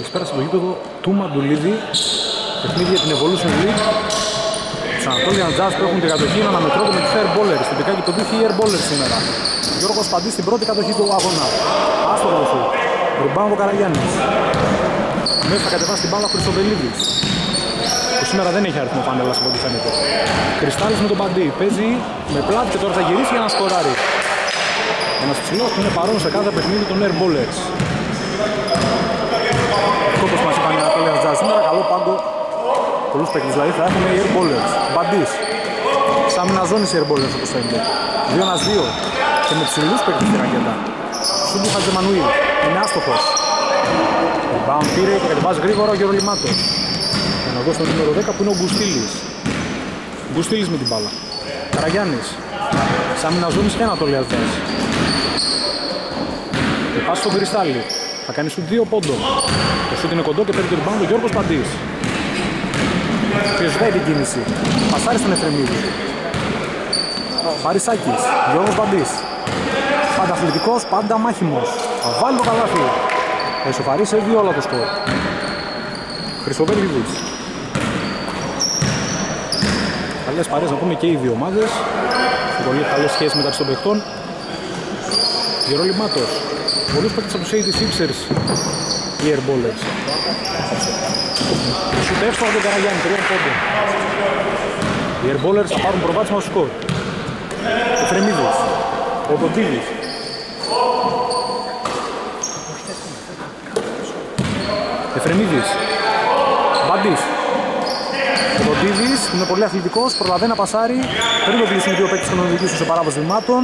Καλησπέρα στο γήπεδο του Μαντουλίδη. Παιχνίδι για την Evolution League. Τους Ανατόλιαν Jazz που έχουν την κατοχή να αναμετρώνται με τους Air Bowlers. Στην δεκάκι το 2 Air Bowlers σήμερα. Γιώργος Παντής στην πρώτη κατοχή του αγώνα. Άστο σου. Ρουμπάνο Καραγιάννης. Μέσα θα κατεβάσει την μπάλα Χρυσοβελίδης. Που σήμερα δεν έχει αριθμό φανέλας από ό,τι φαίνεται. Κρυστάλλης με τον Παντή. Παίζει με πλάτη και τώρα θα γυρίσει για να σκοράρει. Ένας ψηλός που είναι παρόν σε κάθε παιχνίδι των Air Bowlers. Αυτό όπως μας είπαν οι Ανατολίας Jazz σήμερα, καλό πάγκο. Πολλούς παίκτες δηλαδή θα έχουν οι Air Bowlers. Μπαντής. Σαν να ζώνει οι Air Bowlers όπως φαίνεται. 2 ένας 2 και με ψηλούς παίκτες στην ρακέτα. Σούμπου Χατζεμανουήλ. Είναι άστοχος. Rebound πήρε και κατεβάζει γρήγορα ο Γερολιμάτος. Για να δώσει το νούμερο 10 που είναι ο Γκουστίλης. Γκουστίλης με την μπάλα. Καραγιάννης. Σαν να ζώνεις και Ανατολίας Jazz. Και πας στον Κρυστάλλι. Θα κάνει σου δύο πόντο. Το σούτ είναι κοντό και παίρνει το rebound ο Γιώργος Παντής. Πιεσβάει την κίνηση. Πασάρει στον Εφρεμίδη. Παρισάκης. Γιώργος Παντής. Πάντα αθλητικός, πάντα μάχημος. Θα βάλει το καλάθι. Θα ισοφαρίσει δύο όλα το σκορ. Χρυσοβέλιδης. Καλές παρέες να πούμε και οι δύο ομάδες. Πολύ καλές σχέσεις μεταξύ των παιχτών. Γερόλιμάτος. Πολλούς παίκτες από τους 86ers οι airballers. Σουτ εύστοχο τον Καραγιάννη, τριών πόντων. Οι airballers θα πάρουν προβάδισμα στο σκορ. Ο Φρεμίδης, ο Κοντίδης. Εφρεμίδης, Μπαντής, ο Κοντίδης είναι πολύ αθλητικός, προλαβαίνει να πασάρει πριν το κλείσουν δύο παίκτες των οδηγήσεων σε παράβαση βημάτων.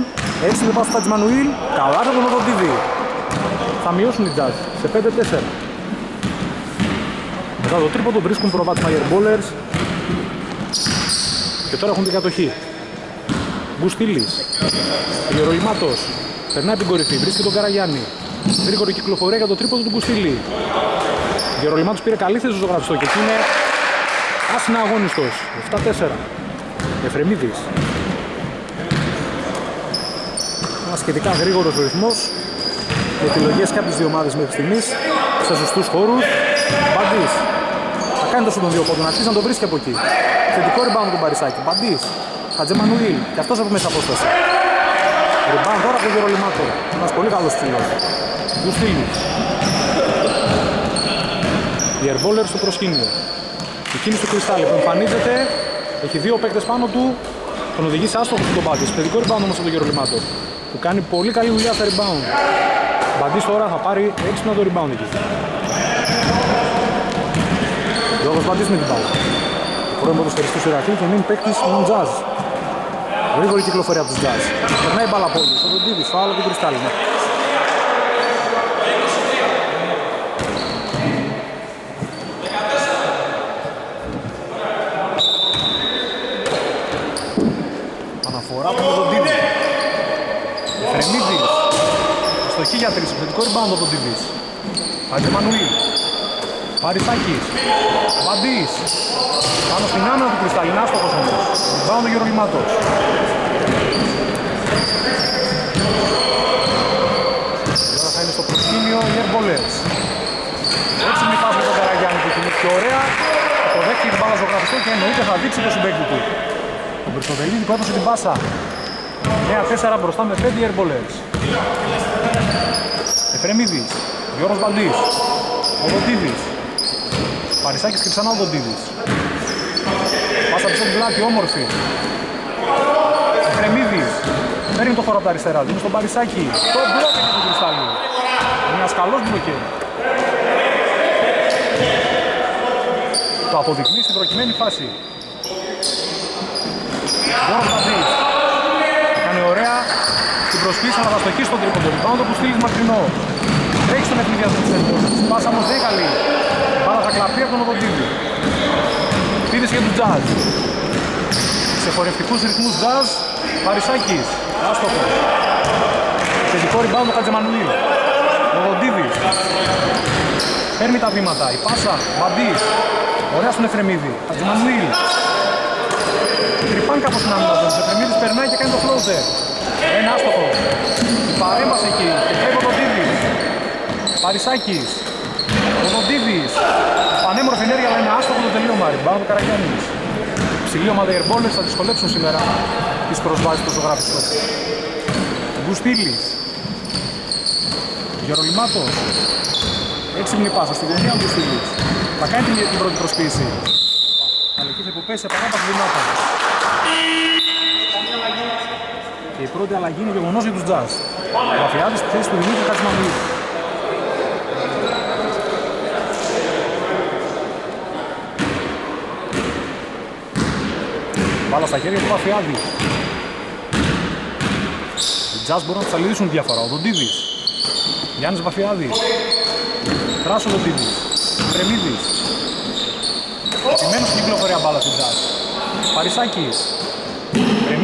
Έτσι δεν πάει στο Τατζιμανουήλ, καλά θα τον Κοντίδη θα μειώσουν οι Jazz σε 5-4. Μετά το τρίποντο βρίσκουν προβάτημα οι airballers και τώρα έχουν την κατοχή. Μπουστήλης, Γερολιμάτος, περνάει την κορυφή, βρίσκει τον Καραγιάννη. Γρήγορη κυκλοφορία για το τρίποντο του Μπουστήλη. Γερολιμάτος πήρε καλή θέση στο ζωγραφιστό και εκεί είναι άσυνα αγώνιστος. 7-4. Εφρεμίδης. Ένα σχετικά γρήγορος ρυθμός με επιλογές και από τις δύο ομάδες μέχρι στιγμής σε σωστούς χώρους. Μπαντής. Θα κάνει το σου των δύο πόντων, αρχίζει να το βρίσκει από εκεί. Θετικό rebound του Μπαρισάκη. Μπαντής. Χατζεμανουήλ. Και αυτός από μέσα απόσταση. Rebound τώρα από τον Γερολιμάτο. Ένας πολύ καλός φίλος. Του φίλους. Η Ερβόλερ στο προσκήνιο. Η κίνηση του Κρυστάλλη που εμφανίζεται. Έχει δύο παίκτες πάνω του. Τον οδηγεί σε άστοχο στον Μπάτης. Θετικό rebound όμως από τον Γερολιμάτο. Που κάνει πολύ καλή δουλειά στα rebound. Μπαντής τώρα θα πάρει έξυπνα το rebound εκεί. Λόγος Μπαντής με την μπάλα. Πρώην ποδοσφαιριστής του Ηρακλή και μην παίκτης των Jazz. Γρήγορη κυκλοφορία από τους Jazz. Περνάει μπάλα από όλους. Ο Ντίβις, φάουλ του Κρυστάλλη. Αναφορά από τον Ντίβις. Φρεμίδης. Στοχή για τρεις, επιθετικό rebound από τον Ντίβις. Αντζεμανουή. Παρισάκης. Βαντής. Πάνω στην άμυνα του Κρυσταλλινά στόχος όμως. Rebound ο Γερολιμάτος. Τώρα θα είναι στο προσκήνιο οι Airballers. Έτσι μη πας με τον Καραγιάννη που κινήθηκε πιο ωραία. Το δέχτηκε την μπάλα ζωγραφιστό και εννοείται θα δείξει το συμπέκτη του. Ο Μπριστοβελίδη που έδωσε την πάσα. 9-4 μπροστά με 5 Airballers. Εφρεμίδης, Γιώργος Βαλτής, ο Δοντίδης, Παρισάκης και ξανά ο Δοντίδης. Πάσα πίσω την πλάτη, όμορφη. Εφρεμίδης, παίρνει το χώρο από τα αριστερά, δίνει στον Παρισάκη. Το μπλοκ είναι του Κρυστάλλιου. Ένας καλός μπλοκέρ. Το αποδεικνύει στην προκειμένη φάση. Γιώργος Βαλτής. Κάνει ωραία την προσκλήση αλλά θα στοχίσει στον τρίποντο. Πάνω το που στείλεις μακρινό. Τρέχει στον ευνηδιασμό της Ελπίδας. Πάσα όμως δεν καλή. Πάρα θα κλαπεί από τον Οδοντίδη. Πήρες και του Jazz. Σε χορευτικούς ρυθμούς Jazz, Παρισάκης. Άστοχο. Θετικό rebound ο Χατζεμανουήλ. Ο Οδοντίδης. Παίρνει τα βήματα. Η πάσα. Μπαντής. Ωραία στον Εφρεμίδη. Χατζεμανουήλ. Τρυπάν κάπως στην άμυνα του. Ο Εφρεμίδης περνάει και κάνει το floater. Ένα άστοχο. Η παρέμβαση εκεί. Και φεύγει ο Δοντίδης. Παρισάκης. Ο Δοντίδης. ενέργεια αλλά είναι άστοχο το τελείωμα. Ριμπάνω του Καραγιάννης. Ψηλή ομάδα Ερμπόλες θα δυσκολέψουν σήμερα τις προσβάσεις του ζωγραφιστού. Γκουστίλης. Γερολιμάτος. Έξυπνη πάσα στη γωνία του Γκουστίλης. Θα κάνει την πρώτη προσποίηση. Αλεκή που πέσει από τα βήματα. Και η πρώτη αλλαγή είναι γεγονός για τους Jazz. Ο Αφιάδης στη θέση του Δημήτρη Κατσμανίου. Μπάλα στα χέρια του Αφιάδη. Οι Jazz μπορούν να ψαλιδίσουν διαφορά. Ο Δοντίδης. Γιάννης Βαφιάδης. Τράσο Δοντίδης. Κρεμίδης. Επιμένω στην κυκλοφορία μπάλα του Jazz. Παρισάκης.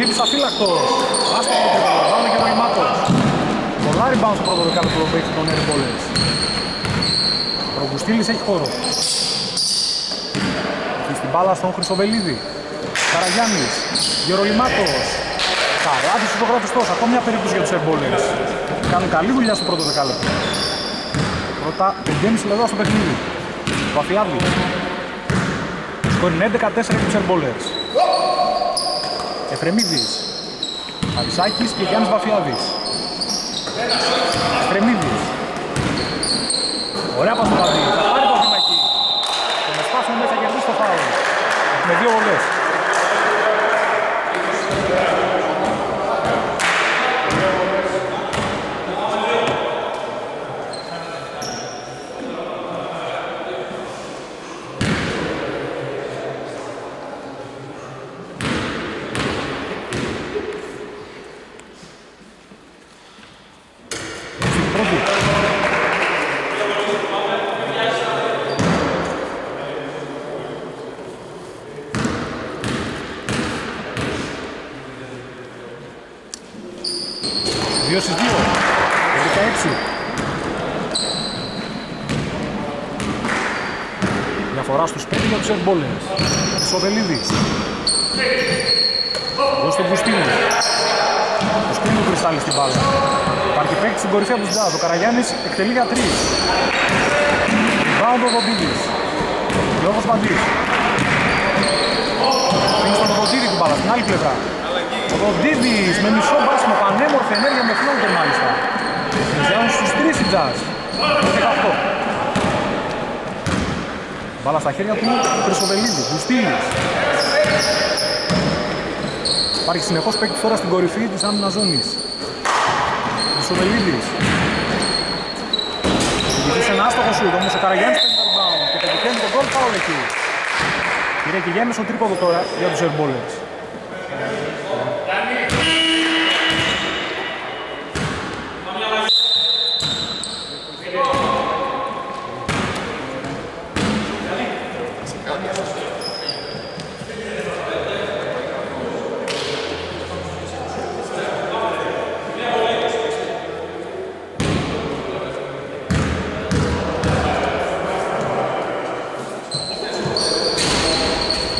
Κρεμίδης αφύλακτος. Άστο το τρίπολο. Βάλουμε και βοημάτος. Πολλά rebound στο πρώτο δεκάλεπτο που έχει τον Έρη Μπόλες. Ο Γκουστίλης έχει χώρο. Έχει στην μπάλα στον Χρυσοβελίδη. Καραγιάννης. Γερολιμάτος. Καράτης φωτογραφιστός. Ακόμα μια περίπτωση για τους Airballers. Κάνουν καλή δουλειά στο πρώτο δεκάλεπτο. Πρώτα 5,5 λεπτά στο παιχνίδι. Βαφιάδη. Σκορ είναι 11-4 για τους Airballers. Εφρεμίδης. Αρισάκης και Γιάννης Βαφιάδης. Εφρεμίδης. Ωραία πασπατή. Θα πάρει το βήμα εκεί. Το Μεσπάσιο μέσα κερδίσει το φάουλ. Με δύο βολές. Δύο στις δύο. 16. Διαφορά στους 5 για τους Ερμπόλενες. Σοβελίδης. Δώσε τον Κουστίνη. Το σκριν του Κρυστάλλη στην μπάλα. Υπάρχει παίκτη στην κορυφή από τους Τζάζ. Ο Καραγιάννης εκτελεί για 3. Rebound ο Δοντίδης. Λόγος Παντής. Είναι στον Δοντίδη την μπάλα, στην άλλη πλευρά. Ο Δοντίδης με μισό μπάσιμο, πανέμορφη ενέργεια με φλόντερ μάλιστα. Μιζιάνουν στους τρεις οι Jazz. Το 18. Μπάλα στα χέρια του Χρυσοβελίδη, Γουστίνης. Υπάρχει συνεχώς παίκτης τώρα στην κορυφή της άμυνας ζώνης. Χρυσοβελίδης. Δημιουργήσε ένα άστοχο σούτ, όμως ο Καραγιάννης παίρνει το rebound και πετυχαίνει τον goal foul εκεί. Κύριε και γέμισε ο τρίποδο τώρα για τους Airballers.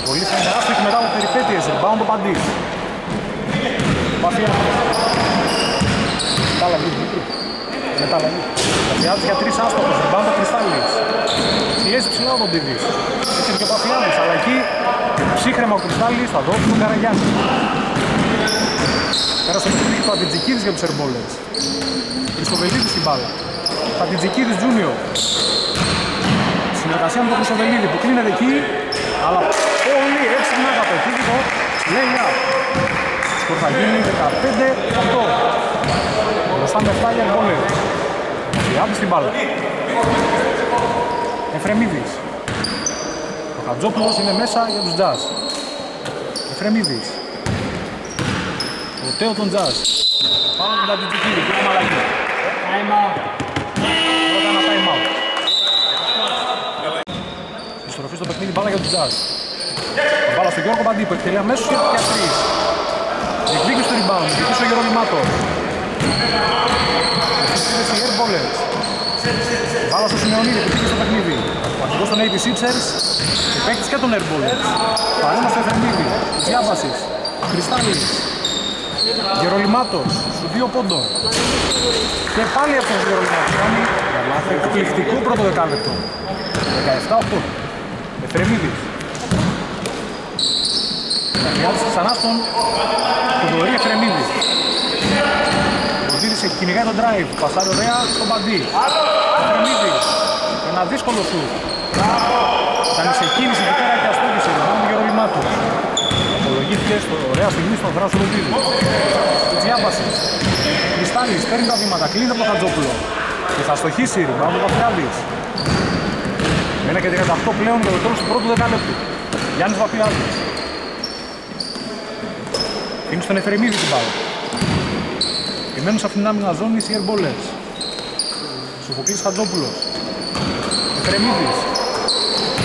Πολύ φαίνεται άστοχη μετά από περιπέτειες. Rebound ο Παντής. Παφιά. Μετά αλλαγή, Δημήτρη. Μετά αλλαγή. Παφιάδης για τρεις άστοχους. Rebound ο Κρυστάλλης. Πιέζει ψηλά ο Δοντίδης. Έτσι και ο Παφιάδης. Αλλά εκεί ψύχρεμα ο Κρυστάλλης θα δώσει τον Καραγιάννη. Πέρασε το παιχνίδι του Αντιτζικίδης για τους Ερμπόλες. Χρυστοβελίδης στην μπάλα. Αντιτζικίδης Junior. Συνεργασία με τον Χρυσοβελίδη που κλείνεται εκεί, αλλά πολύ έξυπνα θα πετύχει το lay-up. Σκορ θα γίνει 15-8. Μπροστά με 7 για γκολ. Διάβη στην μπάλα. Εφρεμίδης. Ο Χατζόπουλος είναι μέσα για τους Jazz. Εφρεμίδης. Ο Τέο των Jazz. Πάμε με τα Τιτζικίδη. Κύριε Μαλακή. Time out. Πρώτα ένα time out. Επιστροφή στο παιχνίδι μπάλα για τους Jazz. Μπάλα στον Γιώργο Παντή που εκτελεί αμέσως και για τρεις. Διεκδίκησε το rebound, διεκδίκησε ο Γερονιμάτος. Επιστρέφει οι Airballers. Μπάλα στο Σιμεωνίδη που διεκδίκησε το παιχνίδι. Ο αρχηγός των 86ers, και παίκτης και των Airballers. Παρέμβαση στο Εφερμίδη, της διάβασης. Κρυστάλλης. Γερολιμάτος, σου δύο πόντων. Και πάλι αυτός ο Γερολιμάτος κάνει εκπληκτικό πρώτο δεκάλεπτο. 17-8. Εφρεμίδης. Καθιάτης ξανά στον Θοδωρή Εφρεμίδη. Ο Ζήρης κυνηγάει τον drive. Πασάρει ωραία στον Παντή. Εφρεμίδη. Ένα δύσκολο σου. Ήταν σε κίνηση εκεί πέρα και αστόχησε. Μόνο για ρόλιμά του. Απολογήθηκε στο ωραία στιγμή στον Βράσο Ροδίδη. Διάβαση. Κρυστάλλης παίρνει τα βήματα. Κλείνει από τον Χατζόπουλο. Και θα στοχίσει. Ριμπάουντ ο Παπιάδης. Ένα και 18 πλέον για το τέλος του πρώτου δεκάλεπτου. Γιάννης Βαπιάδης. Είναι στον Εφερημίδη την μπάλα. Επιμένουν σε αυτήν την άμυνα ζώνη οι Ερμπόλες. Σοφοκλής Χατζόπουλος. Εφερημίδης.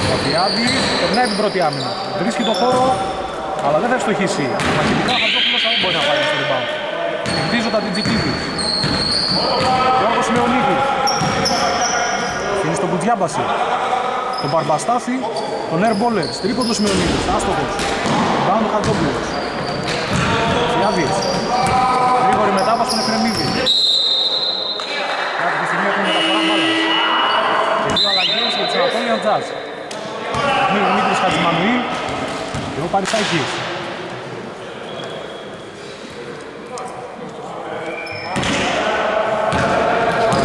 Βαπιάδης περνάει την πρώτη άμυνα. Βρίσκει το χώρο, αλλά δεν θα ευστοχίσει. Μαχητικά ο Χατζόπουλος δεν μπορεί να πάει στο rebound. Κερδίζω τα Τιτζικίδης. Γιώργος Μεωνίδης. Αφήνει στον Κουτζιάμπαση. Τον Μπαρμπαστάθη, τον Airballers. Τρίποντος Μεωνίδης. Άστοχος. Μπάνω ο Χατζόπουλος. Φιάδης. Γρήγορη μετάβαση στον Εφρεμίδη. Κάποια στιγμή έχουν μεταφορά μπάλα. Και δύο αλλαγές για τους Ανατόλια Τζάζ. Δημήτρης Χατζημανουήλ και ο Παρισάκης.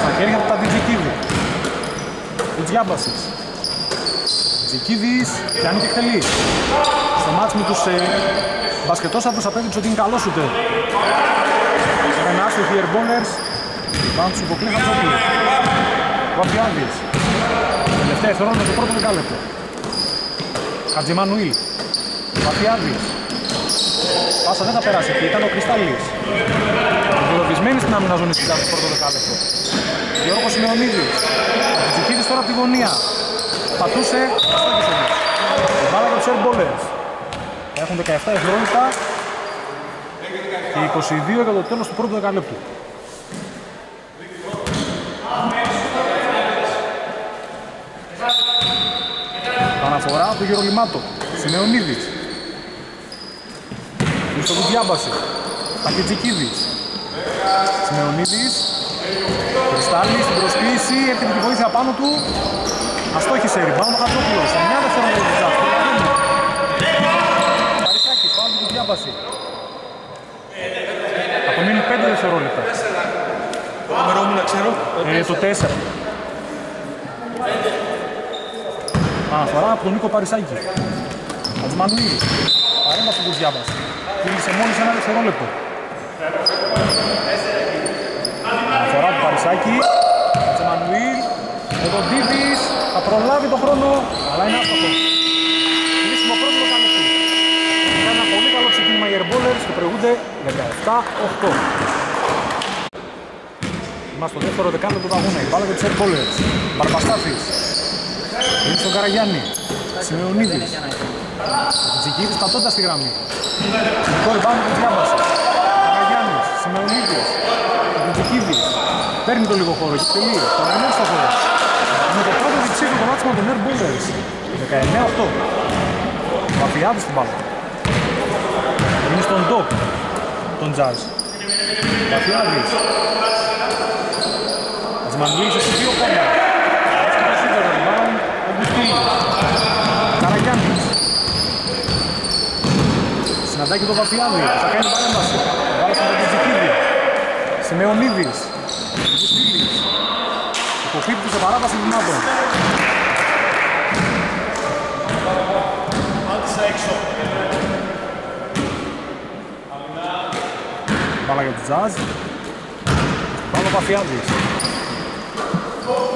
Στα χέρια του τα Τζικίδη. Ο Τζιάμπασης. Τζικίδης πιάνει και εκτελεί. Στο μάτς με τους ε, μπασκετόσαυρους απέδειξε ότι είναι καλός ούτε. Ένας άστοχοι airballers. Πάνω τους υποκλεί Χατζόπουλο. Βαπιάδης. Τελευταία ευθερόν με το πρώτο δεκάλεπτο. Χατζημανουήλ. Βαπιάδης. Πάσα δεν θα περάσει εκεί, ήταν ο Κρυστάλλης. Εγκλωβισμένη στην άμυνα ζώνη στην στο πρώτο δεκάλεπτο. Γιώργος Μεωνίδης. Τζικίδης τώρα από τη γωνία. Πατούσε, αστόχησε όμως. Η μπάλα για τους airballers. Έχουν 17 δευτερόλεπτα και 22 για το τέλος του πρώτου δεκαλέπτου. Αναφορά του Γερολιμάτο. Σιμεωνίδης. Στο Κουτιάμπαση. Πακετζικίδης. Σιμεωνίδης. Κρυστάλλης στην προσποίηση. Έρχεται τη βοήθεια πάνω του. Αστόχησε ριμπάουν ο Χατζόπουλος. 9 δευτερόλεπτα. Παρισάκης. Πάνω του Κουτιάμπαση. Απομένει 5 δευτερόλεπτα. Το νούμερο μου να ξέρω. Ε, το 4. Αναφορά από τον Νίκο Παρισάκη. Ατζμανουήλ. Παρέμβαση του Διάβας. Κύλησε μόλις ένα δευτερόλεπτο. Αναφορά του Παρισάκη. Ατζμανουήλ. Εδώ Ντίβης. Θα προλάβει τον χρόνο, αλλά είναι άστοχο. Κλείσιμο πρώτο το καλοκαίρι. Ένα πολύ καλό ξεκίνημα οι Airballers και προηγούνται 17-8. Είμαστε στο δεύτερο δεκάλεπτο του αγώνα. Η μπάλα για τους Airballers. Μπαρμπαστάθης. Είναι στον Καραγιάννη. Σημεωνίδης. Τζικίδης πατώντας στη γραμμή. Συνικό ριμπάνο του Διάβαση. Καραγιάννης. Σημεωνίδης. Τζικίδης. Παίρνει το λίγο χώρο και τελεί. Το ρεμένο στο χώρο. Με το πρώτο διψήφιο το μάτσιμο των Airballers. 19-8. Παπιάδης στην μπάλα. Είναι στον Ντοκ. Τον Jazz. Παπιάδης. Αζμανγίλης σε δύο κόμμα. Εύκολο σίγουρο rebound. Ο Μπουστήλης. Καραγιάννης. Συναντάκι το Παπιάδη. Θα κάνει παρέμβαση. Βάλα στον Παπιτζικίδη. Σιμεωνίδης. Μπουστήλης. Υποφύπτει σε παράβαση δυνάτων. Άντισα έξω. Μπάλα για τον Τζαζ. Μπάλα ο Παφιάδης.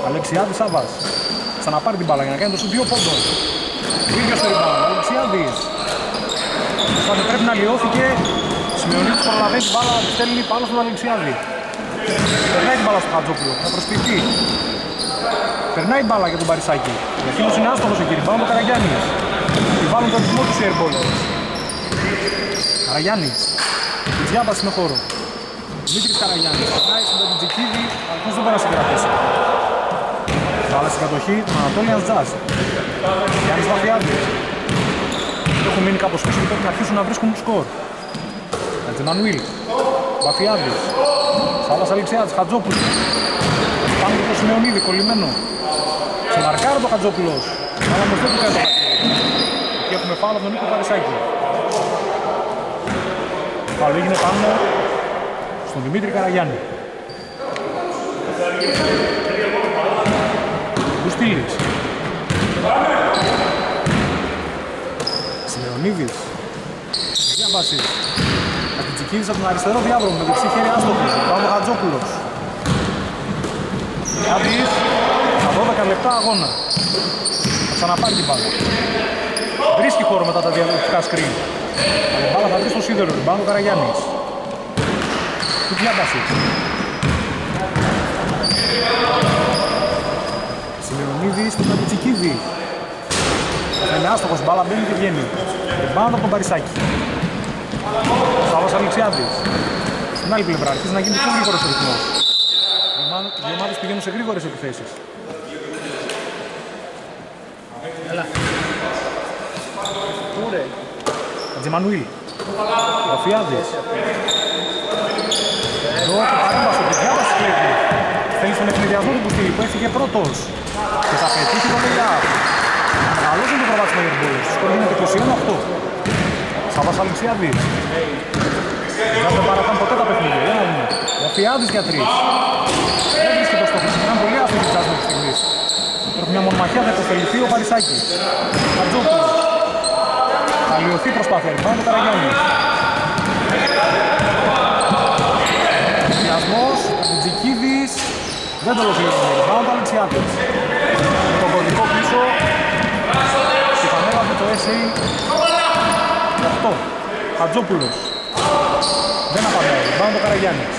Αλεξιάδης Σάβας. Ξαναπάρει την μπάλα για να κάνει το σου δύο πόντων. Ο ίδιος το rebound. Αλεξιάδης. Προσπάθει πρέπει να λιώθηκε. Σημειονίτης προλαβαίνει την μπάλα, τη στέλνει πάνω στον Αλεξιάδη. Περνάει την μπάλα στο Χατζόπουλο. Θα προσποιηθεί. Περνάει η μπάλα για τον Παρισάκη. Εκείνος είναι άστοχος εκεί. Rebound ο Καραγιάννης. Και βάλουν τον ρυθμό τους οι airballers. Καραγιάννης. Διάβαση με χώρο. Δημήτρης Καραγιάννης. Περνάει στον Πεντζικίδη, αλλά δεν μπορεί να συγκρατήσει. Βάλε στην κατοχή τον Ανατόλιας Τζάζ. Γιάννης Βαφιάδης. Έχουν μείνει κάπως πίσω και πρέπει να αρχίσουν να βρίσκουν σκορ. Ατζεμανουήλ. Βαφιάδης. Σάβας Αλεξιάδης. Χατζόπουλος. Πάνω και το Σιμεωνίδη, κολλημένο. Σε μαρκάρει το Χατζόπουλος. Αλλά όμως δεν του κάνει το πατήρι. Έχουμε φάουλ από τον Νίκο Παρισάκη. Φάουλ έγινε πάνω στον Δημήτρη Καραγιάννη. Μπουστήλης. Σιμεωνίδης. Διάβαση. Αττιτσικίδης από τον αριστερό διάβρομο με δεξί χέρι άστοχος. Πάνω Χατζόπουλος. Άντης, στα 12 λεπτά αγώνα. Θα ξαναπάρει την μπάλα. Βρίσκει χώρο μετά τα διαδοτικά σκριν. Αλλά η μπάλα θα βρει στο σίδερο, ριμπάνω Καραγιάννης. Του Διάμπασης. Σιμεωνίδης του Κατουτσικίδη. Θα είναι άστοχος, μπάλα μπαίνει και βγαίνει. Ριμπάνω από τον Παρισάκη. Σάββας Αλεξιάδης. Στην άλλη πλευρά, αρχίζει να γίνει πιο γρήγορος ο ρυθμός. Οι ομάδες πηγαίνουν σε γρήγορες επιθέσεις. Ατζεμανουήλ. Ροφιάδης. Εδώ το παρέμβαση του διάβαση κλέβει. Θέλει στον ευνηδιασμό του Μπουστήλη που έφυγε πρώτος. Και θα πετύχει το παιδιά. Καλώς είναι το προβάτσιμο για την πόλη. Σκορ γίνεται 21-8. Σάββας Αλεξιάδης. Δεν παρατάνε ποτέ τα παιχνίδια. Για να δούμε. Ροφιάδης για τρεις. Δεν βρίσκει το στόχο. Ήταν πολύ άστοχη η τσάσμα της στιγμής. Πρέπει μια μονομαχία θα υποφεληθεί ο Παρισάκης. Αρτζόπουλος. Θα λιωθεί η προσπάθεια. Πάνω το Καραγιάννη. Ενθουσιασμός, Κατζικίδης. Δεν το ολοκληρώνει. Πάνω το Αλεξιάδης. Με τον κωδικό πίσω. Στη φανέλα με το SA 8. Χατζόπουλος. Δεν απαντάει. Πάνω το Καραγιάννης.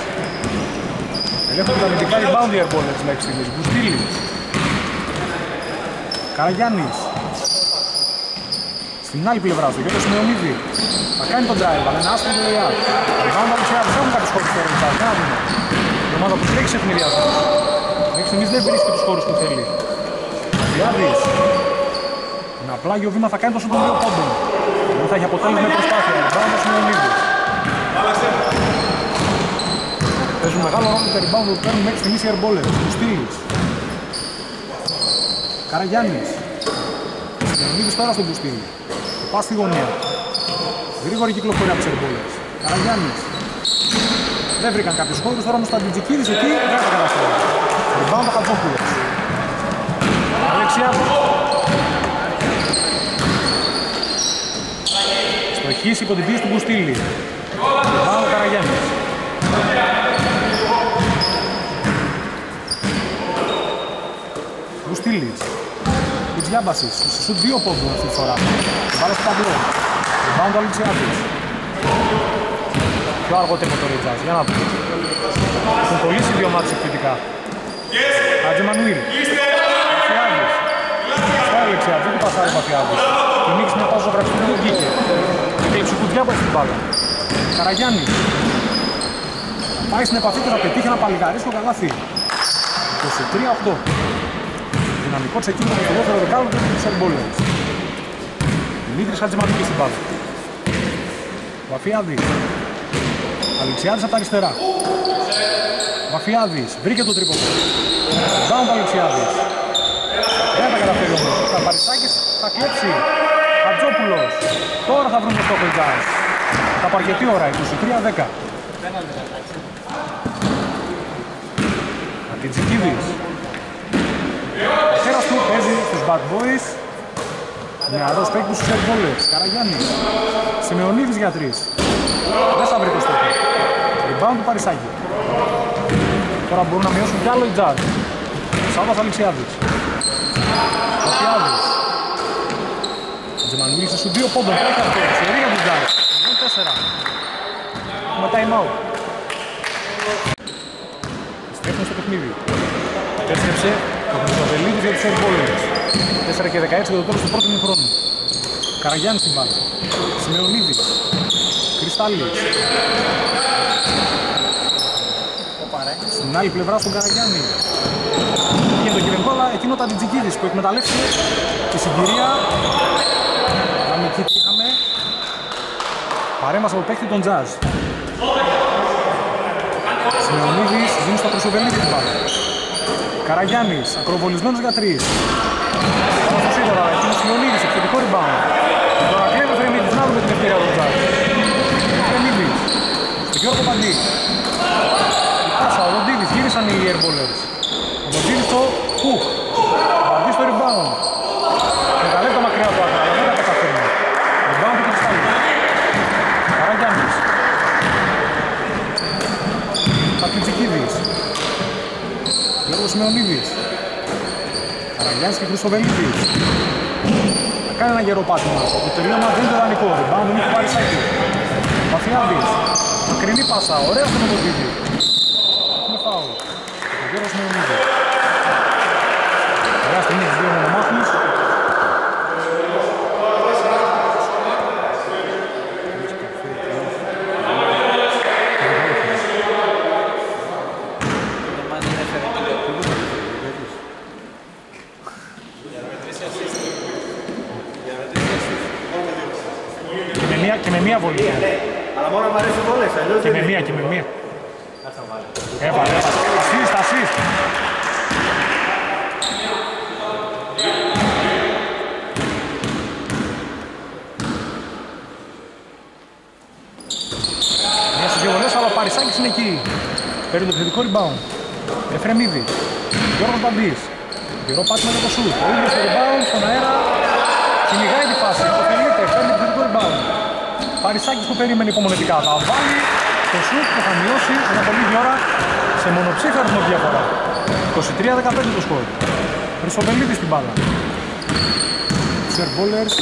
Ελέγχονται τα αμυντικά rebound οι airballers μέχρι στιγμής. Μπουστήλης. Καραγιάννης. Στην άλλη πλευρά του, Γιώργος Μεωνίδη. Θα κάνει τον drive, αλλά είναι άστρο το ΛΕΑ. Rebound Αλεξιάδης, έχουν κάποιους χώρους στο ρεμπάου. Για να δούμε. Η ομάδα που τρέχει σε ευνηδιασμό. Μέχρι στιγμής δεν βρίσκει τους χώρους που θέλει. Διάδης. Με απλά για βήμα θα κάνει το σούτο δύο πόντων. Δεν θα έχει αποτέλεσμα η προσπάθεια. Rebound ο Μεωνίδης. Παίζουν μεγάλο ρόλο το rebound που παίρνουν μέχρι στιγμής οι airballers. Μπουστήλης. Καραγιάννης. Μεωνίδης τώρα στον Μπουστήλη. Πας στη γωνία. Γρήγορη κυκλοφορία από τους airballers. Καραγιάννης. Δεν βρήκαν κάποιους χώρους, τώρα όμως τα Αντιτζικίδης εκεί δεν θα καταφέρει. Rebound ο Χατζόπουλος. Αλεξιάδης. Στοχής υπό την πίεση του Μπουστήλη. Rebound ο Καραγιάννης. Μπουστήλης. Κουτζιάμπασης. Σου δύο πόντους αυτή τη φορά. Βάλε στο ταμπλό. Rebound ο Αλεξιάδης. Πιο αργό τέμπο το Ριτζάζ. Για να δούμε. Έχουν κολλήσει δύο μάτς επιθετικά. Άτζε Μανουήλ. Παφιάδης. Στο Αλεξιάδη. Δεν του πασάρει ο Παφιάδης. Του νίκησε μια πάζο γραφή που δεν βγήκε. Έκλεψε ο Κουτζιάμπας την μπάλα. Καραγιάννης. Πάει στην επαφή και θα πετύχει ένα παλιγαρί στο καλάθι. 23-8. Δυναμικό ξεκίνημα με το δεύτερο δεκάλεπτο του Σερμπόλερς. Δημήτρης Χατζημανίκης στην μπάλα. Βαφιάδης. Αλεξιάδης από τα αριστερά. Βαφιάδης. Βρήκε το τρίποδο. Down το Αλεξιάδης. Δεν τα καταφέρει όμως. Καρπαρισάκης θα κλέψει. Χατζόπουλος. Τώρα θα βρουν το στόχο οι Jazz. Τα παρκετή ώρα. 23-10. Αντιτζικίδης. Ο τέρας του παίζει στους Bad Boys. Νεαρός παίκτης στους Airballers. Καραγιάννης. Σιμεωνίδης για τρεις. Δεν θα βρει το στόχο. Rebound του Παρισάκη. Τώρα μπορούν να μειώσουν κι άλλο οι Jazz. Σάββας Αλεξιάδης. Αλεξιάδης. Τζεμανουήλ σε σου δύο πόντων. Τρέχει αυτό. Σερία του Jazz. 4. Έχουμε time out. Στρέφουν στο παιχνίδι. Επέστρεψε το Χρυσοβελίδης για τους Airballers. 4 και 16 για το τέλος του πρώτου μηχρόνου. Καραγιάννης στην μπάλα. Σιμεωνίδης. Κρυστάλλης. Στην άλλη πλευρά στον Καραγιάννη. Και το κυβερνικό, αλλά εκείνο τα Αντιτζικίδης που εκμεταλλεύσε τη συγκυρία. Πάμε εκεί τι είχαμε. Παρέμβαση από παίκτη τον Jazz. Σιμεωνίδης δίνει στο Χρυσοβελίδη την μπάλα. Καραγιάννης, ακροβολισμένος για τρεις. Πάμε στο σίγουρα, εκείνος Σιμεωνίδης, επιθετικό rebound. Τώρα μοίρα του Τζάκ. Κρεμίδης. Στο Γιώργο Παντή. Η πάσα, ο Δοντίδης, γύρισαν οι airballers. Ο Δοντίδης στο Κουκ. Ο Παντής στο rebound. Με τα λεπτά μακριά του άκρα, αλλά δεν τα καταφέρνει. Rebound του Κρυστάλλου. Καραγιάννης. Πατριτσικίδης. Γιώργος Μεωνίδης. Καραγιάννης και Χρυσοβελίδης. Θα κάνει ένα γερό πάτημα. Το τελείωμα δεν είναι ιδανικό. Rebound είναι του Παρισάκη. Μαφιάδης. Μακρινή πάσα. Ωραία στο Μεδοτίδη. Έχουμε φάουλ. Ο Γιώργος Μεωνίδης. Ωραία στιγμή στους δύο μονομάχους. Και με μία, και με μία βολή. Αλλά μόνο μου αρέσει όλες, αλλιώς Και δεν με είναι. Μία, και με μία. Έβαλε, έβαλε. Ασίστ, ασίστ. Μια στις δύο βολές, αλλά ο Παρισάκης είναι εκεί. Παίρνει το επιθετικό rebound. Εφρεμίδη. Γιώργος Μπαντής. Γερό πάτημα για το σουτ. Ο ίδιος το rebound στον αέρα. Κυνηγάει τη φάση. Υποφελείται. Παίρνει το επιθετικό rebound. Παρισάκης που περίμενε υπομονετικά. Θα βάλει το σουτ που θα μειώσει για πολύ ώρα σε μονοψήφια αριθμό διαφορά. 23-15 το σκορ. Χρυσοβελίδης στην μπάλα. Σερ Μπόλερς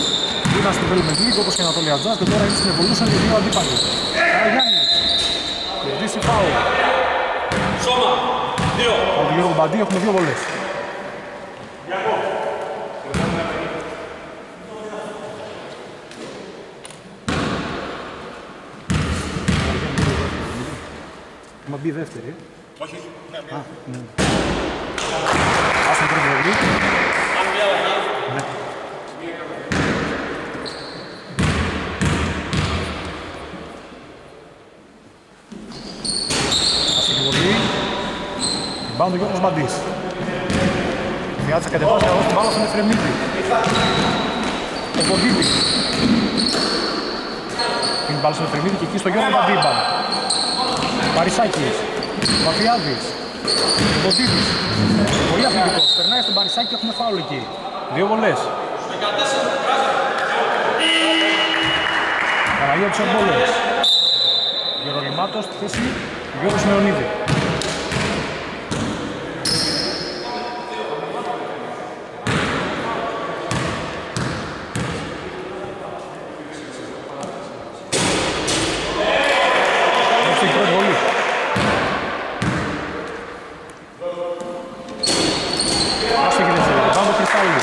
ήταν στην Velvet League όπως και η Ανατολία Τζάς και τώρα είναι στην Evolution και δύο αντίπαλοι. Καραγιάννης. Κερδίσει φάουλ. Σώμα. Δύο. Από τον Γιώργο Μπαντή έχουμε δύο βολές. Μα μπει δεύτερη. ε. Όχι. Ναι, ναι. Άσε την πρώτη βολή. Ναι. Άσε την βολή. Rebound ο Γιώργος Μπαντής. Διάτσα κατεβάζει αγώς την μπάλα στον Εφρεμίδη. Ο Κοντίδης. Την μπάλα στον Εφρεμίδη και εκεί στο Γιώργο Μπαντή η μπάλα. Παρισάκης. Βαφιάδης. Κοντίδης. Πολύ αθλητικός. Περνάει στον Παρισάκη και έχουμε φάουλ εκεί. Δύο βολές. Παναγία τους Εμπόλες. Γερολιμάτος στη θέση του Γιώργου Σμεωνίδη. Έτσι, η πρώτη βολή. Άσε και δεύτερη. Πάμε το κρυστάλλι.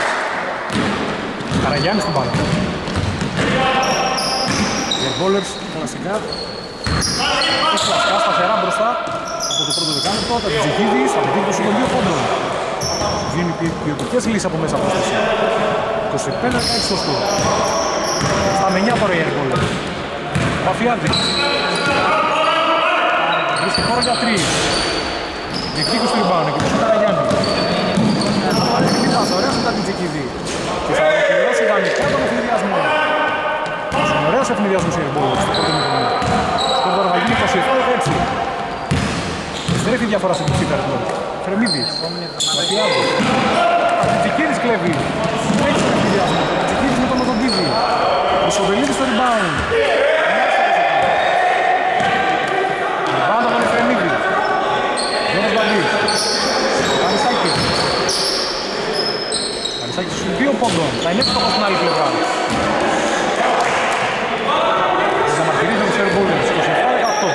Καραγιάννης στην μπάλα. Οι Μπόλερς κλασικά. Έχει κλασικά σταθερά μπροστά από το πρώτο δεκάλεπτο. Τα Τζιχίδης απαιτεί 22 πόντων. Δίνει ποιε- ποιοτικές λύσεις από μέσα από αυτό. 25-16 στο σκορ. Στα με 9 τώρα οι Μπόλερς. Παφιάδης. Βρίσκει χώρο για τρεις. Διεκδίκου στο rebound, εκεί πίσω Καραγιάννη. Ακριβή πάσα, ωραία στον Τατζικίδη. Και θα ολοκληρώσει ιδανικά τον ευνηδιασμό. Είναι ωραίος ευνηδιασμός για την πόλη στο πρώτο μήχρονο. Στο τώρα θα γίνει 27-16. Στρέφει η διαφορά στην ψήφια αριθμό. Φρεμίδης, Ματιάδης. Τατζικίδης κλέβει. Έχει τον ευνηδιασμό. Τατζικίδης με τον Οδοντίδη. Μισοβελίδης στο rebound. Rebound από τον Εφρεμίδη. Γιώργος Μπαντής. Παρισάκης. Παρισάκης στους δύο πόντων. Θα είναι εύστοχος στην άλλη πλευρά. Ζαμαρτυρίζει τον Σερμπούλης. 27-18.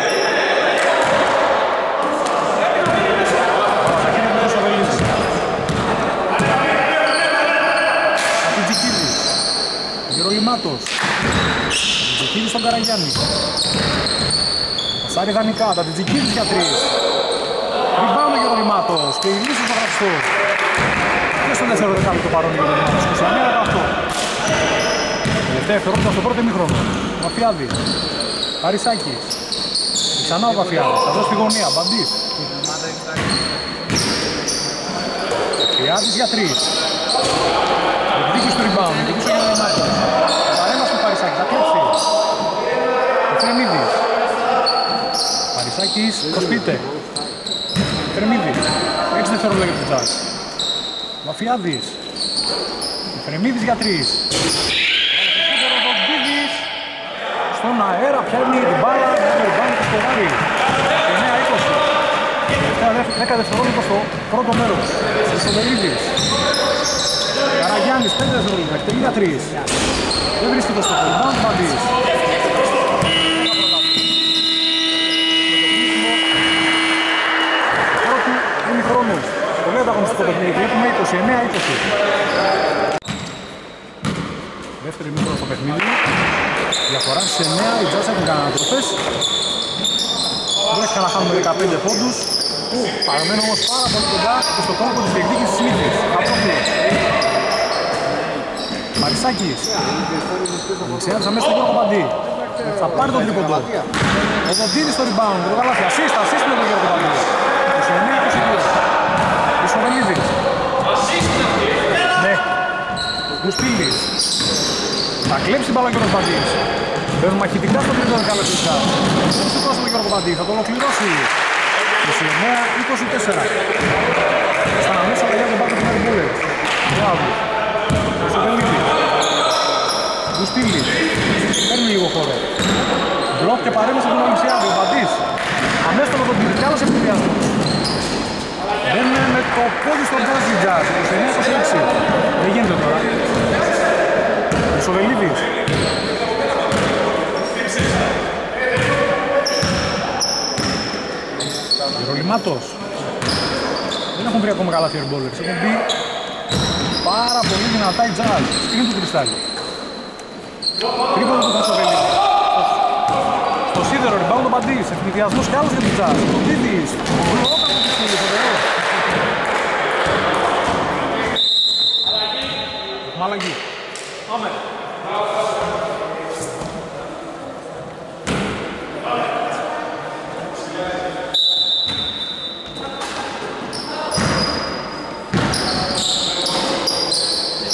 Παρασακίνη με τον Σαβελίδη. Ατιτζικίδης. Γερολιμάτος. Ατιτζικίδης στον Καραγιάννη. Πασάρι ιδανικά, τα Τιτζικίδης για τρεις. Ριμπάνω για τον Ρημάτος και η λύση στο γραφιστό. Και στο δεύτερο δεκάλεπτο παρόν για τον Ρημάτος. 21-18. Τελευταία ευθερότητα στο πρώτο ημίχρονο. Μαφιάδης. Παρισάκης. Ξανά ο Βαφιάδης. Θα δώσει στη γωνία. Μπαντής. Μαφιάδης για τρεις. Εκδίκηση του rebound. Εκδίκηση για τον Ρημάτος. Παρέμβαση του Παρισάκη. Θα κλέψει. Παρισάκης προσποιείται. Φερμίδης. 6 δευτερόλεπτα για την Τζάζ. Μαφιάδης. Φερμίδης για 3. Στον αέρα πιάνει την μπάλα, το ριμπάουντ και σκοράρει. 9-20. Τελευταία 10 δευτερόλεπτα στο πρώτο μέρος. Χριστοδελίδης. Καραγιάννης 5 δευτερόλεπτα, εκτελεί για 3. Δεν βρίσκεται στο ριμπάουντ, Μπαντής. Ανταγωνιστικό παιχνίδι. Βλέπουμε 29-20. Δεύτερη μήχρο στο παιχνίδι. Διαφορά σε 9, οι Jazz έχουν κάνει ανατροπές. Δεν έχει να χάνουμε 15 πόντους. Που παραμένουν όμως πάρα πολύ κοντά και στο κόμμα της διεκδίκησης της νίκης. Καπρόπουλος. Μαρισάκης. Δεξιά μέσα στον Γιώργο Παντή. Θα πάρει τον τρίποντο. Ο Δοντίνης στο rebound. Το καλάθι. Assist, assist με τον Γιώργο Παντή. 29-22. Ισοβελίδης. Ναι. Γουστίλης. Θα κλέψει την μπάλα ο Γιώργος Παντής. Μπαίνουν μαχητικά στο τρίτο δεκάλεπτο της Γκάς. Δεν σου δώσει τον Γιώργο Παντή. Θα το ολοκληρώσει. 29-24. Στα αναμέσα αλλαγιά τον πάρει τον Μπούλερ. Μπράβο. Ισοβελίδης. Γουστίλης. Παίρνει λίγο χώρο. Μπλοκ και παρέμβαση από τον Αλυσιάδη. Ο Παντής. Αμέσως τον Παντής. Κι άλλος ευθυνδιασμός. Δεν είναι με το πόδι στον Τζάζι Τζάζ. 29-26. Δεν γίνεται τώρα. Ισοβελίδης. Γερολιμάτος. Δεν έχουν βρει ακόμα καλά φιερμπόλερς. Έχουν μπει πάρα πολύ δυνατά οι Jazz. Σκριν του κρυστάλλι. Τρίποδο του Χρυσοβελίδη. Στο σίδερο, rebound ο Παντής. Ευνηδιασμός κι άλλος για τους Jazz. Ο Δίδης. Μπλοκ από τη στήλη, φοβερό. Έχουμε αλλαγή.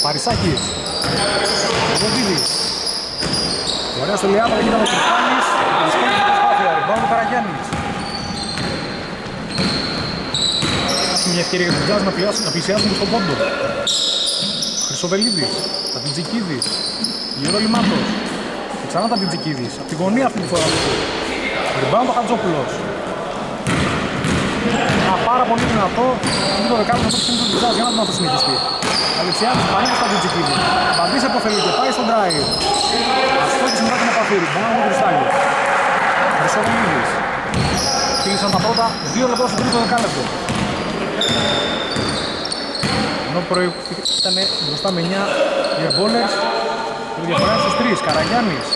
Παρισάκης. Βοντίδης. Ωραία στο Λιάδο, έγινε ο Κρυφάνης. Δυσκόλη την προσπάθεια. Ριμπάουν ο Καραγιάννης. Έχει μια ευκαιρία για τον Τζάζ να πλησιάσουν, να πλησιάσουν και στον πόντο. Χρυσοβελίδης. Ταπιτζικίδης. Γερολιμάτος. Και ξανά Ταπιτζικίδης. Από τη γωνία αυτή τη φορά. Ριμπάουν ο Χατζόπουλος. Ένα πάρα πολύ δυνατό. Είναι το δεκάλεπτο που είναι του Τζάζ για να τον αυτό συνεχιστεί. Αλεξιάδης πανέφτει στα Τιτζικίδη. Μπαντής αποφελείται, πάει στον drive. Αστόκης μετά την επαφή, μπορεί να είναι Κρυστάλλης. Χρυσοβουλίδης. Φίλησαν τα πρώτα δύο λεπτά στο τρίτο δεκάλεπτο. Ενώ πρωί ήταν μπροστά με 9 γερμπόλερς, η διαφορά είναι στους 3. Καραγιάννης.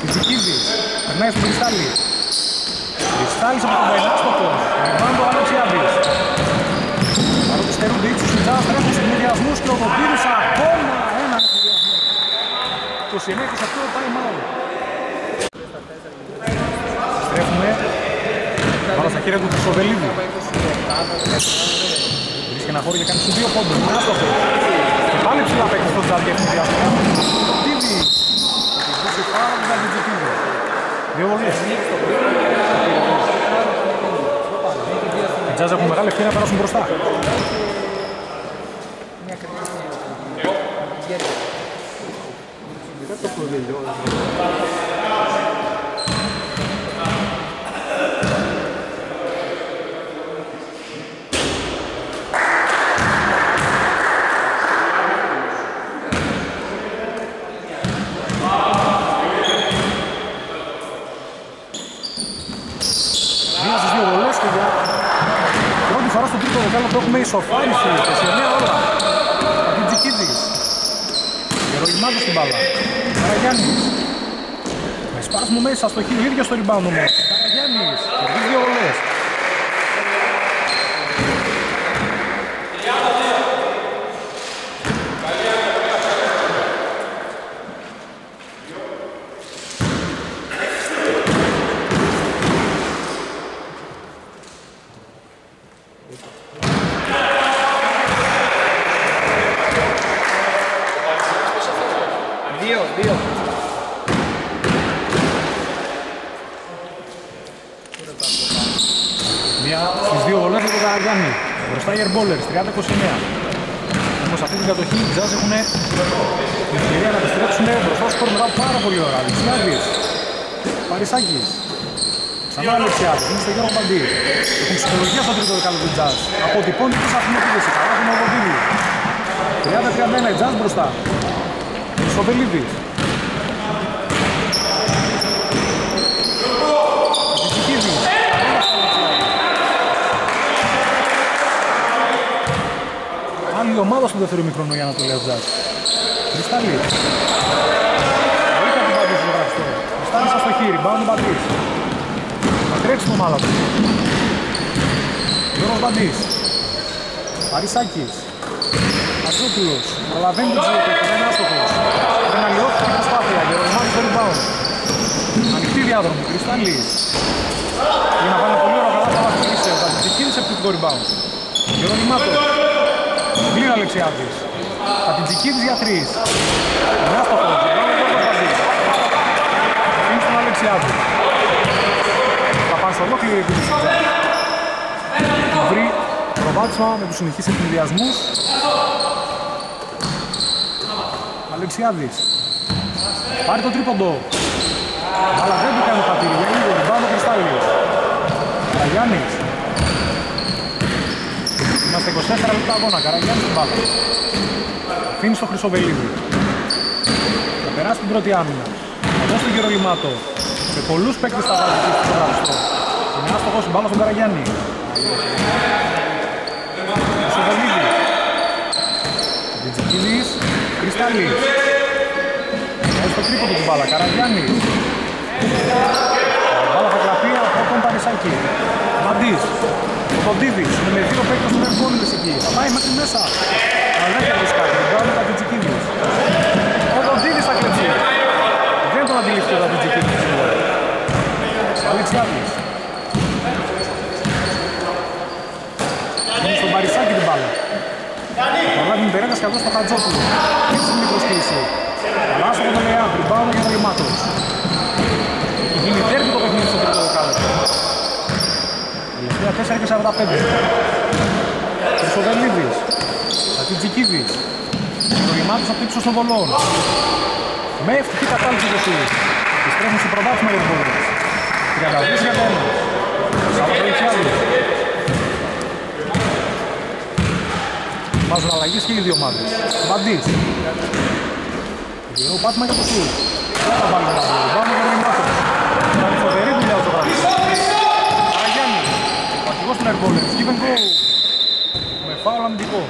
Τιτζικίδης. Περνάει στον Κρυστάλλη. Κρυστάλλης από τον Παϊνάστοκο. Ριβάντο Αλεξιάδης. Παρότι στερούνται ύψους οι Jazz τρέχουν σε συνδυασμούς και ο Δοντήρης ακόμα ένα συνδυασμό. 29-28 πάει μάλλον. Στρέφουμε. Βάλα στα χέρια του Χρυσοβελίδη. Βρίσκει ένα χώρο και κάνεις στους δύο πόντους. Με άστοχο. Και πάλι ψηλά παίκτης στον Jazz για συνδυασμό. Τίδη. Θα την πάρα πολύ να την τζετίδη. Δύο βολές. Οι Jazz έχουν μεγάλη ευκαιρία να περάσουν μπροστά. Μία στις δύο βολές και για πρώτη φορά στο τρίτο δεκάλεπτο έχουμε ισοφάριση 29 ώρα. Από την Τζικίδης. Γερολιμάτος στην μπάλα. Καραγιάννης. Με σπάσμο μέσα στο χείλο, ίδιο στο rebound όμως. Καραγιάννης. Κερδίζει δύο βολές. 30-29. Όμως αυτή την κατοχή οι Jazz έχουν την ευκαιρία να επιστρέψουν μπροστά στο σκορ μετά από πάρα πολύ ώρα. Αλεξιάδης, Παρισάκης, ξανά Αλεξιάδης, είναι στο Γιώργο Παντή. Έχουν ψυχολογία στο τρίτο δεκάλεπτο του Jazz. Αποτυπώνει τη σαφή επίδεση, καλά την Οβοδίδη. 30-31 η Jazz μπροστά. Χρυσοβελίδης. Τσικίδης. Άλλη ομάδα στο δεύτερο μικρόνο για να το λέω Jazz. Κρυστάλλη. Βρήκα την πάντηση στο γραφιστό. Κρυστάλλη στο χείρι, μπάνω τον Μπαντής. Θα τρέξει την ομάδα του. Γιώργος Μπαντής. Παρισάκης. Αζόπουλος. Προλαβαίνει τον Τζιόπη, δεν είναι άστοχος. Δεν αλλοιώθηκε την προσπάθεια. Γερονομάκης στο rebound. Ανοιχτή διάδρομη. Κρυστάλλης. Για να βάλει πολύ ωραία καλά θα κλείσει. Θα την ξεκίνησε επιθετικό rebound. Γερονιμάτος. Πλήρω Αλεξιάδης. Θα την τσικίδεις για τρεις. Είναι άστοχος. Γερονιμάτος το Παντής. Είναι στον Αλεξιάδη. Θα πάνε σε ολόκληρη επίθεση. Βρει προβάδισμα με τους συνεχείς εκμηδιασμούς. Αλεξιάδης. Πάρει το τρίποντο. Αλλά δεν του κάνει πατήρι. Για λίγο. Ριμπάνω Κρυστάλλιος. Καραγιάννης. Είμαστε 24 λεπτά αγώνα. Καραγιάννης την μπάλα. Αφήνει στο Χρυσοβελίδη. Θα περάσει την πρώτη άμυνα. Θα δώσει τον Γερολιμάτο. Με πολλούς παίκτες θα βάλει εκεί στο γραφιστό. Είναι άστοχος η μπάλα στον Καραγιάννη. Χρυσοβελίδη. Βιτζικίδης. Κρυστάλλης. Έχει στο τρίποντο την μπάλα. Καραγιάννης. Η μπάλα θα κλαπεί από τον Πανισάκη. Μαντής. Ο Κοντίδης. Είναι με δύο παίκτες που είναι εμπόλυμες εκεί. Θα πάει μέχρι μέσα. Αλλά δεν κερδίσει κάτι. Η μπάλα είναι τα Βιτζικίδης. Ο Κοντίδης θα κλεψεί. Δεν τον αντιλήφθηκε ο Βιτζικίδης. Αλεξιάδης. Είναι στον Παρισάκη την μπάλα. Προλάβει την περέτας και αυτό στο Χατζόπουλο. Έτσι είναι η προσκλήση. Αλλά άστοχο το Λεάντ, rebound για τον Λιμάτος. 44 και 45. Χρυσοδελίδης. Ατιτζικίδης. Προημάτους από ύψος των δολών. Με ευτυχή κατάλληλη του Βασίλη. Επιστρέφουν στο πρωτάθλημα για τον Βόλιο. 32 για τον Σαββατοϊτσιάδη. Βάζουν αλλαγές και οι δύο ομάδες. Μπαντής. Πάτημα για το Σούρ. Τον Ο αρχηγός των Airballers. Give and go. Με φάουλ αμυντικό.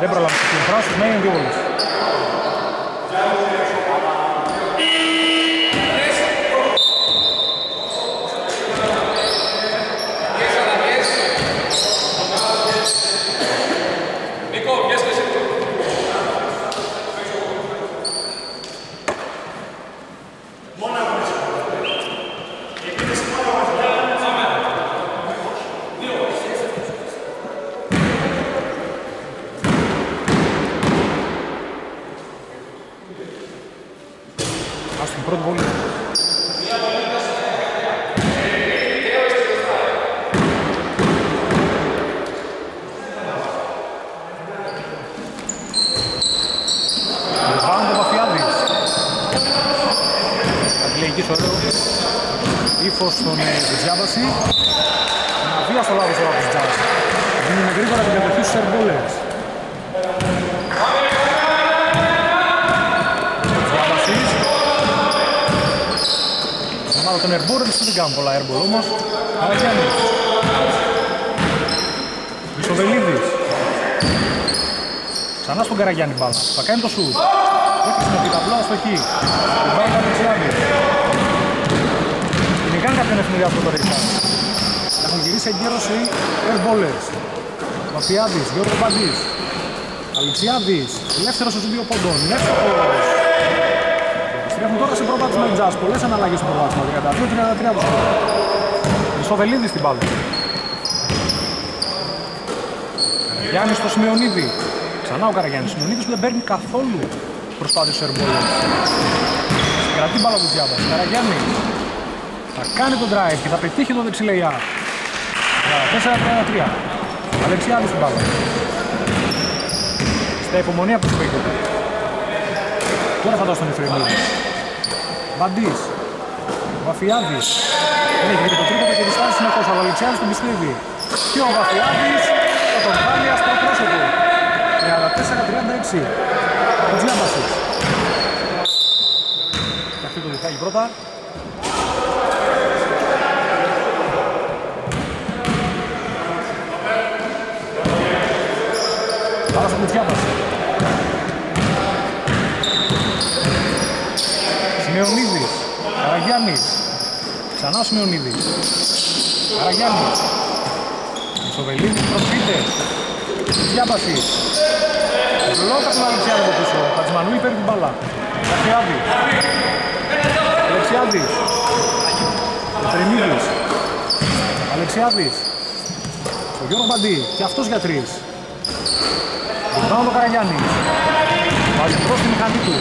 Δεν προλάβει τους πράσους, ναι, είναι δύο βολές. Νίκο, βγες και εσύ. Ας την πρώτη βολή. Rebound ο Παφιάδης. Αγγλική ωραίο. Ήφος στον ε, τη διάβαση. Ένα βία στο λάθος τώρα της Jazz. Δίνουν γρήγορα την κατοχή στους airballers. Διάβασης. Στην ομάδα των airballers δεν κάνουν πολλά airball όμως. Καραγιάννης. Μισοβελίδης. Ξανά στον Καραγιάννη μπάλα. Θα κάνει το σουτ. Δεν χρησιμοποιεί τα πλάνα στο χ. Την μπάλα Αλεξιάδη. Κυνηγάνε κάποιον ευνηδιά αυτό το ρейφα. Έχουν γυρίσει εγκύρωση airballers. Μαφιάδης, Γιώργος Παντής. Αλεξιάδης, ελεύθερος στους δύο πόντων. Εύστοχος. Επιστρέφουν τώρα σε προβάδισμα οι Jazz. Πολλές αναλλαγές στο προβάδισμα. 32-33 τους σκορ. Μισοβελίδης στην μπάλα. Γιάννης στο Σιμεωνίδη. Ξανά ο Καραγιάννης. Σιμεωνίδης που δεν παίρνει καθόλου προσπάθειες στο airball. Συγκρατεί μπάλα του Διάβας. Καραγιάννη. Θα κάνει τον drive και θα πετύχει το δεξιλεϊά. 4-33. Αλεξιάδης στην μπάλα. Στα υπομονία που του παίκτε. Τώρα θα δώσω τον Εφρεμίδη. Βαντής. Βαφιάδης. Δεν έχει βρει το τρίποδο και διστάζει συνεχώς, αλλά ο Αλεξιάδης τον πιστεύει. Και ο Βαφιάδης θα τον βάλει άσπρο πρόσωπο. 34-36. Ο Τζιάμπασης. Και αυτή το διχάγει πρώτα. Πάρα στον Κουτιάπαση. Σιμεωνίδης. Καραγιάννης. Ξανά ο Σιμεωνίδης. Καραγιάννης. Μισοβελίδης προσπίτε. Κουτιάπασης. Βλόκα τον Αλεξιάδη από πίσω. Χατζημανούη παίρνει την μπάλα. Αλεξιάδη. Αλεξιάδης. Τρεμίδης. Αλεξιάδης. Ο Γιώργος Μπαντή. Και αυτός για τρεις. Ριμπάουν το Καραγιάννης. Βάζει προς τη μηχανή του.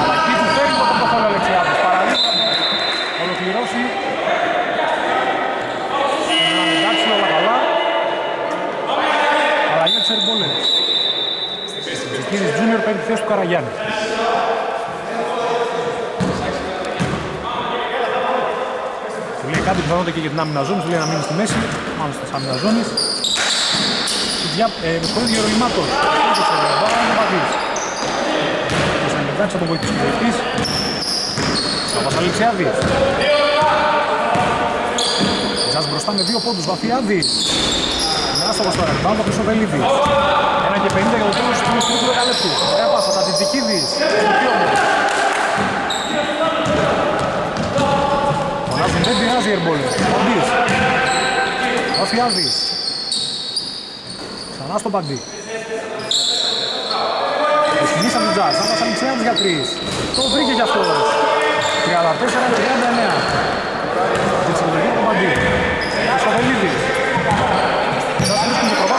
Αλλά εκεί του παίρνει το πρωτοφόλο Αλεξιάδης. Παραλίγο να ολοκληρώσει. Να εντάξει όλα καλά. Αλλαγή της Ερμπόλες. Τζικίδης Τζούνιορ παίρνει τη θέση του Καραγιάννη. Του λέει κάτι πιθανότητα και για την άμυνα ζώνης, του λέει να μείνει στη μέση, μάλλον στις άμυνα ζώνης. Δια, ε, με σχολείο Γερολιμάτος. Πάρα είναι Παδής. Ο Σανεβδάκης θα τον βοηθήσει ο βοηθής. Σαββας Αλεξιάδης. Τζας μπροστά με δύο πόντους, Βαφιάδης. Άστοχος τώρα, πάνω από Χρυσοβελίδης. Ένα και 50 για το τέλος του τρίτου δεκαλέπτου. Ωραία πάσα, τα Τιτζικίδης. Φωνάζουν, δεν πειράζει η Ερμπόλες. Παντής. Βαφιάδης. Ξανά στον Παντή. Ευθυμίσαν τον Τζάζ, σαν τα Σαλιτσιάδης για τρεις. Το βρήκε κι αυτός. 34-39. Και ψυχολογία του Παντή. Χρυσοβελίδης.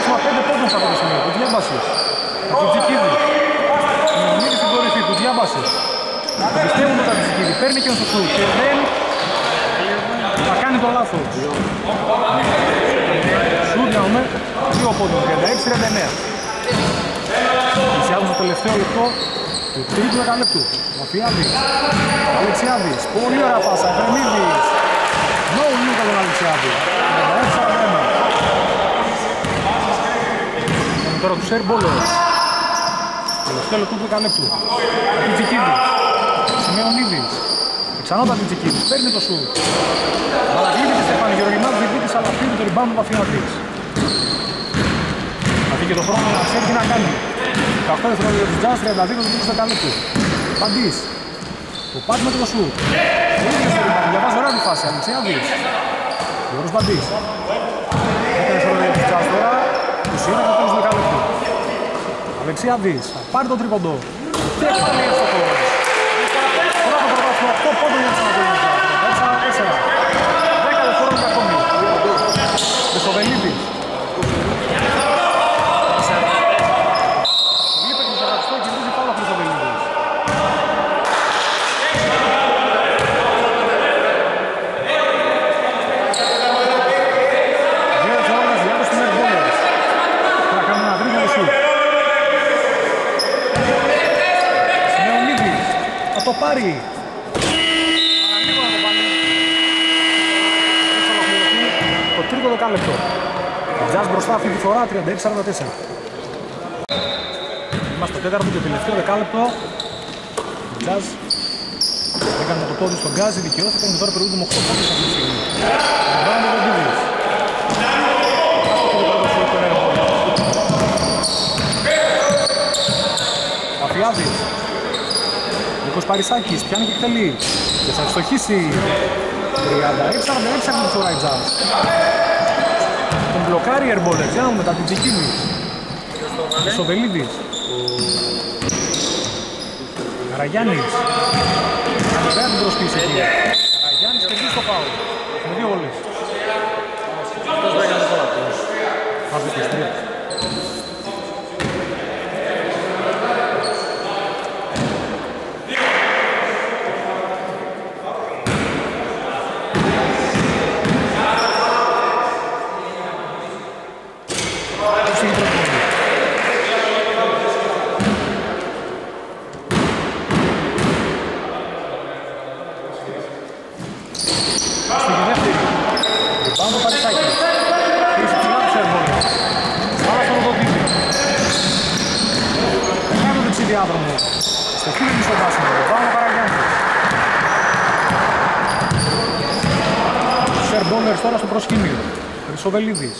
Σας βρίσκουν το προβάσμα 5 πόντους από το σημείο. Του διάμπασης. Από τον Τζικίδη. Μείνει στην κορυφή του διάμπασης. Το πιστεύουν μετά τον Τζικίδη. Παίρνει και ο Σουσού και δεν θα κάνει το λάθος. Σουτ να δούμε. Δύο πόντους. 36-39. Πλησιάζουν στο τελευταίο λεπτό του τρίτου δεκαλέπτου. Μαφιάδης. Αλεξιάδης. Πολύ ωραία πάσα. Εφρεμίδης. No look από τον Αλεξιάδη. 36-41. Έχουμε τώρα τους airballers. Τελευταίο λεπτό του δεκαλέπτου. Τιτζικίδη. Σημεωνίδης. Ξανά τα Τιτζικίδης. Παίρνει το σουτ. Αλλά γλύβει τη Στεφάνη. Γεωργινάδης διεκδίκησε αλλά πήρε το rebound του Βαφιάδης. Θα δει και το χρόνο να ξέρει τι να κάνει. 18 δευτερόλεπτα του Τζάς, 32 του του δεκαλέπτου. Παντής. Το πάτη με το σουτ. Ίδιος το rebound. Διαβάζει ωραία τη φάση. Αλεξιάδης. Γιώργος Παντής. 10 δευτερόλεπτα τους Τζάς τώρα. 21 και τέλος του δεκαλέπτου. Αλεξιάδης. Θα πάρει το τρίποντο. Και πάλι εύστοχος. Πρώτο πρωτάθλημα, 8 πόντων για τους Ανατολικούς. 4-4. 10 δευτερόλεπτα ακόμη. Χρυσοβελίδης. Βλέπει τον Σαρακιστό και βάζει πάνω ο Χρυσοβελίδης. Δύο δευτερόλεπτα διάδοση των Airballers. Θα κάνουμε ένα τρίτο σουτ. Σιμεωνίδης. Θα το πάρει. Παραλίγο να το πάρει. Έτσι θα ολοκληρωθεί το τρίτο δεκάλεπτο. Τζας μπροστά αυτή τη φορά 36-44. Είμαστε στο τέταρτο και τελευταίο δεκάλεπτο. Ο Τζαζ έκανε το πόδι στον Γκάζι, δικαιώθηκε και τώρα περίπου με 8 πόντους αυτή τη στιγμή. Λαμβάνει τον Ντίβις. Αφιάδης. Νίκος Παρισάκης, πιάνει και εκτελεί. Και θα ευστοχίσει. 36-46 αυτή τη φορά η Τζαζ. Τον μπλοκάρει η Ερμπόλετς, για να δούμε τα την Τζικίνη. Σοβελίδης. Καραγιάννης. Κάνει πέρα την προσπίση εκεί. Καραγιάννης κερδίζει το φάουλ. Με δύο βολές. Αυτός δεν έκανε τώρα. Άπλη και Νικολίδης.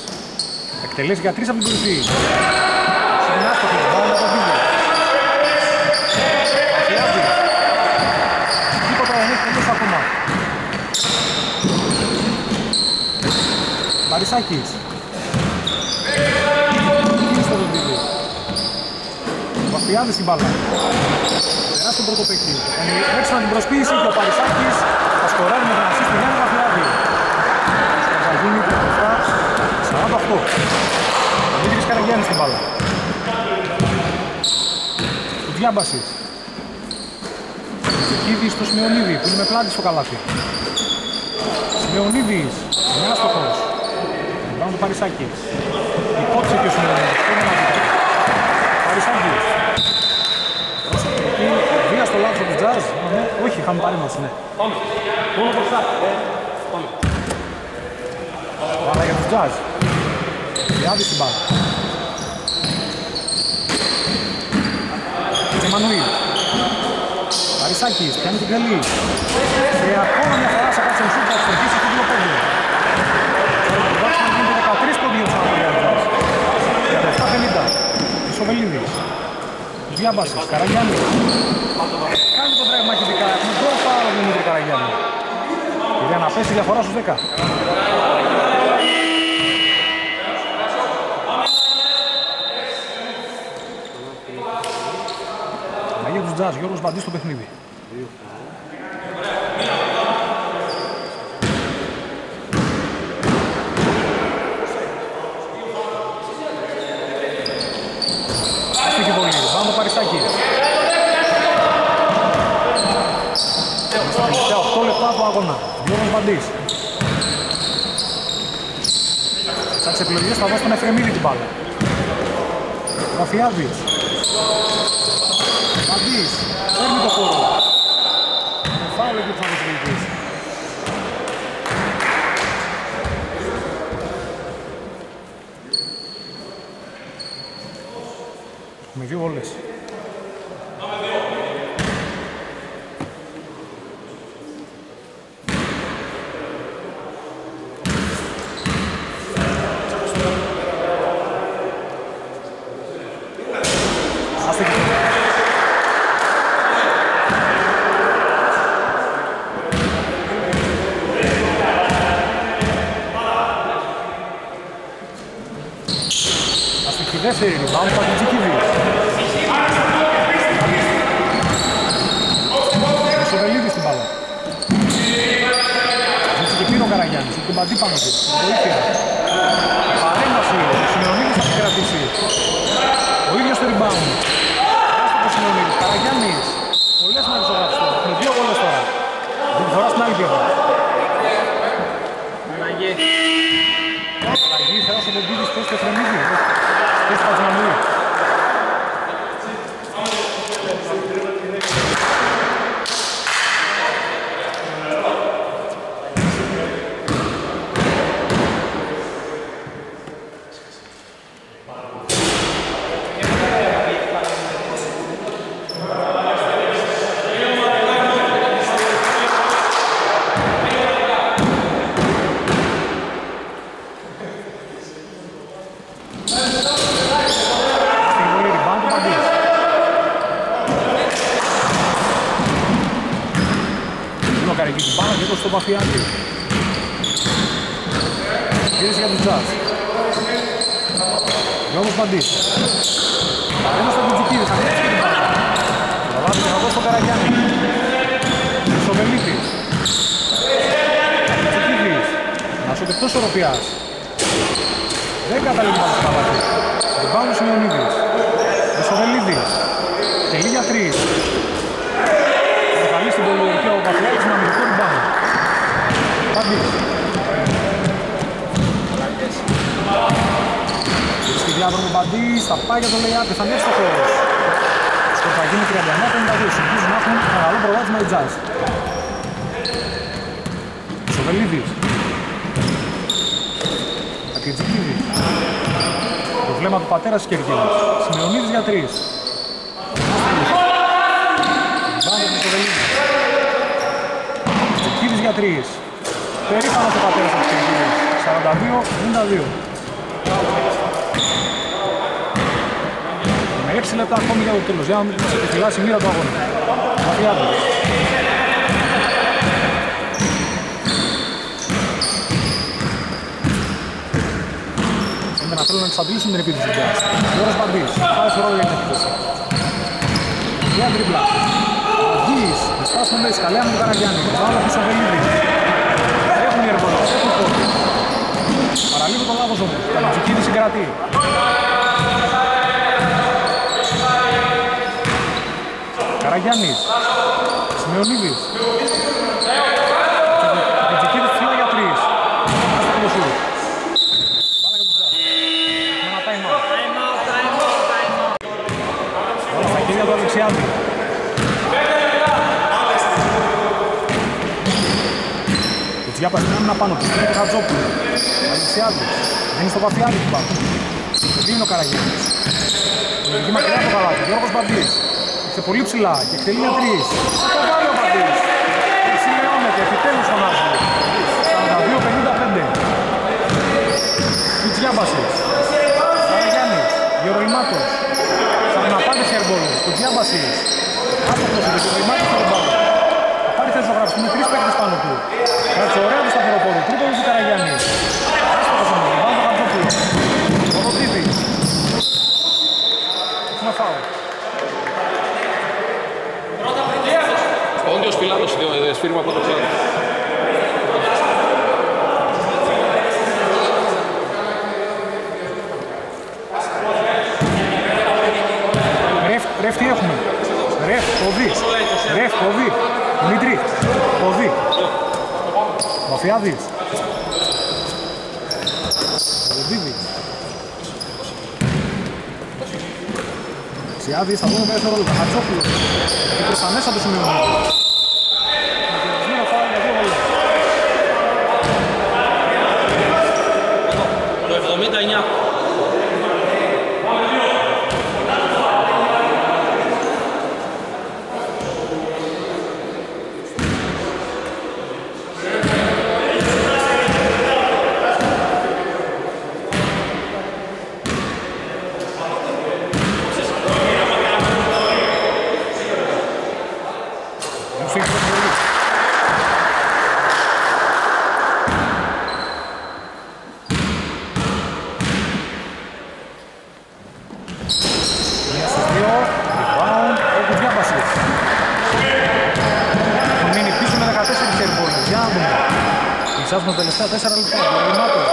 Εκτελέσει για τρεις από την κορυφή. Συνεχά στο χειρισμό, από την Αφιάζει. Τίποτα δεν έχει τελειώσει ακόμα. Παρισάκης. Τον στην μπάλα. Περάσει τον πρώτο παίκτη. Έξω την προσποίηση και ο Παρισάκης θα σκοράρει με τον Γιάννη Βαφιάδη. 48. Δημήτρης Καραγιάννης την μπάλα. Ο Διάμπασης. Στο Σμεωνίδη που είναι με πλάτη στο καλάθι. Σμεωνίδης. Εμένα στο χώρος. Λάμπου το Παρισάκης. Υπόψη και ο Σμεωνίδης. Στο του Τζάζ. Ναι. Όχι, είχαμε πάρει ναι. μας. Πάμε. Για τους Τζάζ. Διάδη στην μπάλα. Εμμανουήλ. Παρισάκης, πιάνει την καλή. Και ακόμα μια φορά σε κάτσε σούτ θα εξορκίσει το δύο πόντιο. Το βάξιμο γίνεται 13 πόντιο σαν να για Τζαζ. 37-50. Ισοβελίδης. Διάμπασης, Καραγιάννης. Κάνει το τρέχμα αρχιτικά. Έχουμε δύο φάουλ Δημήτρη Καραγιάννη. Και για να πέσει η διαφορά στους 10. Αγία τους Τζαζ, Γιώργος Βαντής στο παιχνίδι. Αστήκε πολύ. Πάμε το Παριστάκι. Στα τελευταία 8 λεπτά του αγώνα. Γιώργος Βαντής. Στα τις επιλογές θα δώσει τον Εφρεμίδη την μπάλα. Γραφιάδης. Βαντής. Παίρνει το χώρο. Φάουλ εκεί που θα δώσει Με δύο βολές. Δεύτερη rebound, Παγκλητζικίδη. Μεσοβελίδη στην μπάλα. Ζήτησε και πήρε ο Καραγιάννης, έχει τον παντή πάνω του. Βοήθεια. Παρέμβαση, ο Σιμεωνίδης θα κρατήσει. Ο ίδιος το rebound. Άστο το Σιμεωνίδης, Καραγιάννης. Πολλές μέρες ο Γραψτός, με δύο γόλες τώρα. Την φορά στην άλλη πλευρά. Αλλαγή. Αλλαγή, θέλασε τον Δίδη θέση του Εφρεμίδη. Θέση του Πατζιναμίου. Στην βολή rebound του Παντής. Μπλόκαρε εκεί την πάνω και έδωσε στον Παφιάκη. Γύρισε για τους Τζαζ. Γιώργος Παντής. Παρέμβαση στον Κουτζικίδη, θα κλέψει και την πάνω. Θα βάζει την αγώ στον Καραγιάννη. Σοβελίτης. Κουτζικίδης. Να σου εκτός οροπιάς. Δεν καταλήγει πάνω στο καβάτι. Ριμπάουντ Σιμεωνίδης. Μεσοβελίδης. Τελεί για τρεις. Θα καλεί στην πολυορκία ο Παφιάκης με αμυντικό ριμπάουντ. Παντής. Στη διάδρομο Παντής, θα πάει για το Λεϊάπη, θα ανέβει στο χώρος. Στο θα γίνει 39-52, συνεχίζουν να έχουν μεγάλο προβάδισμα οι Jazz. Μεσοβελίδης. Ακριτζικίδης. Το βλέμμα του πατέρα της Κεργίνης. Σημεωνίδης για τρεις. Χρυστοβελίδης. Τσεκίδης για τρεις. Περήφανος ο πατέρας του Τσεκίδης. 42-52. 6 λεπτά ακόμη για το τέλος. Για να μην σε επιφυλάσει η μοίρα του αγώνα. Μαριάδης. Είναι να θέλουν να εξαντλήσουν την επίθεση του Jazz. Γιώργος Παντής. Πάει στο ρόλο για την επίθεση. Για τριπλά. Αγγίης. Διστάσουν μέσα. Καλέα με τον Καραγιάννη. Πάνω πίσω Βελίδη. Έχουν οι εργολές. Έχουν πόδι. Παραλίγο το λάθος όμως. Καλατσικίδη συγκρατεί. Καραγιάννης. Σημεωνίδης. Κατσικίδης ψηλά για τρεις. Άστο το σουτ. Μπάλα για τον Τζάζ. Με ένα time out. Όλα στα χέρια του Αλεξιάδη. Ο Τζιάπας είναι ένα πάνω του. Είναι το Χατζόπουλο. Αλεξιάδης. Δίνει στο βαθιάδι του πάνω. Δίνει ο Καραγιάννης. Λογική μακριά από το καλάθι. Γιώργος Μπαντής. Είσαι πολύ ψηλά και εκτελεί για τρεις. Το βάλει ο Μπαντής. Και σημειώνεται. Επιτέλους φωνάζει. 42-55. Κουτζιάμπασης. Καραγιάννης. Γεροημάτος. Σαν να πάνε σε ερμπόλες. Κουτζιάμπασης. Άστοχος είναι. Γεροημάτος στο ριμπάουντ. Θα πάρει θέση ο γράφης. Είναι τρεις παίκτες πάνω του. Κάτσε ωραία το σταθεροπόδι. Τρίποδος του Καραγιάννης. Άστοχος όμως. Ριμπάουντ ο Χαρτζόπουλος. Ποδοτίδης. Είναι φάουλ. Όντιος Φιλάδος, ε, σφύριγμα από το Φιλάδος. Ρεφ, ρεφ τι έχουμε; Ρεφ, ποδί. Ρεφ, ποδί. Δημήτρη, ποδί. Βαφιάδης. Ποδίδης. Ξιάδης θα δούμε μέσα στο ρόλο. Χατζόπουλος. Και προς τα μέσα του σημειώνει. Δύο φάουλ για δύο βολές. Το 79. Μου φύγει το πολύ. Μία στους δύο, rebound, ο Κουτζιάμπασης. Έχουν μείνει πίσω με 14 τερμπόλες, για να δούμε. Πλησιάζουμε τα τελευταία 4 λεπτά, Γερμάτος.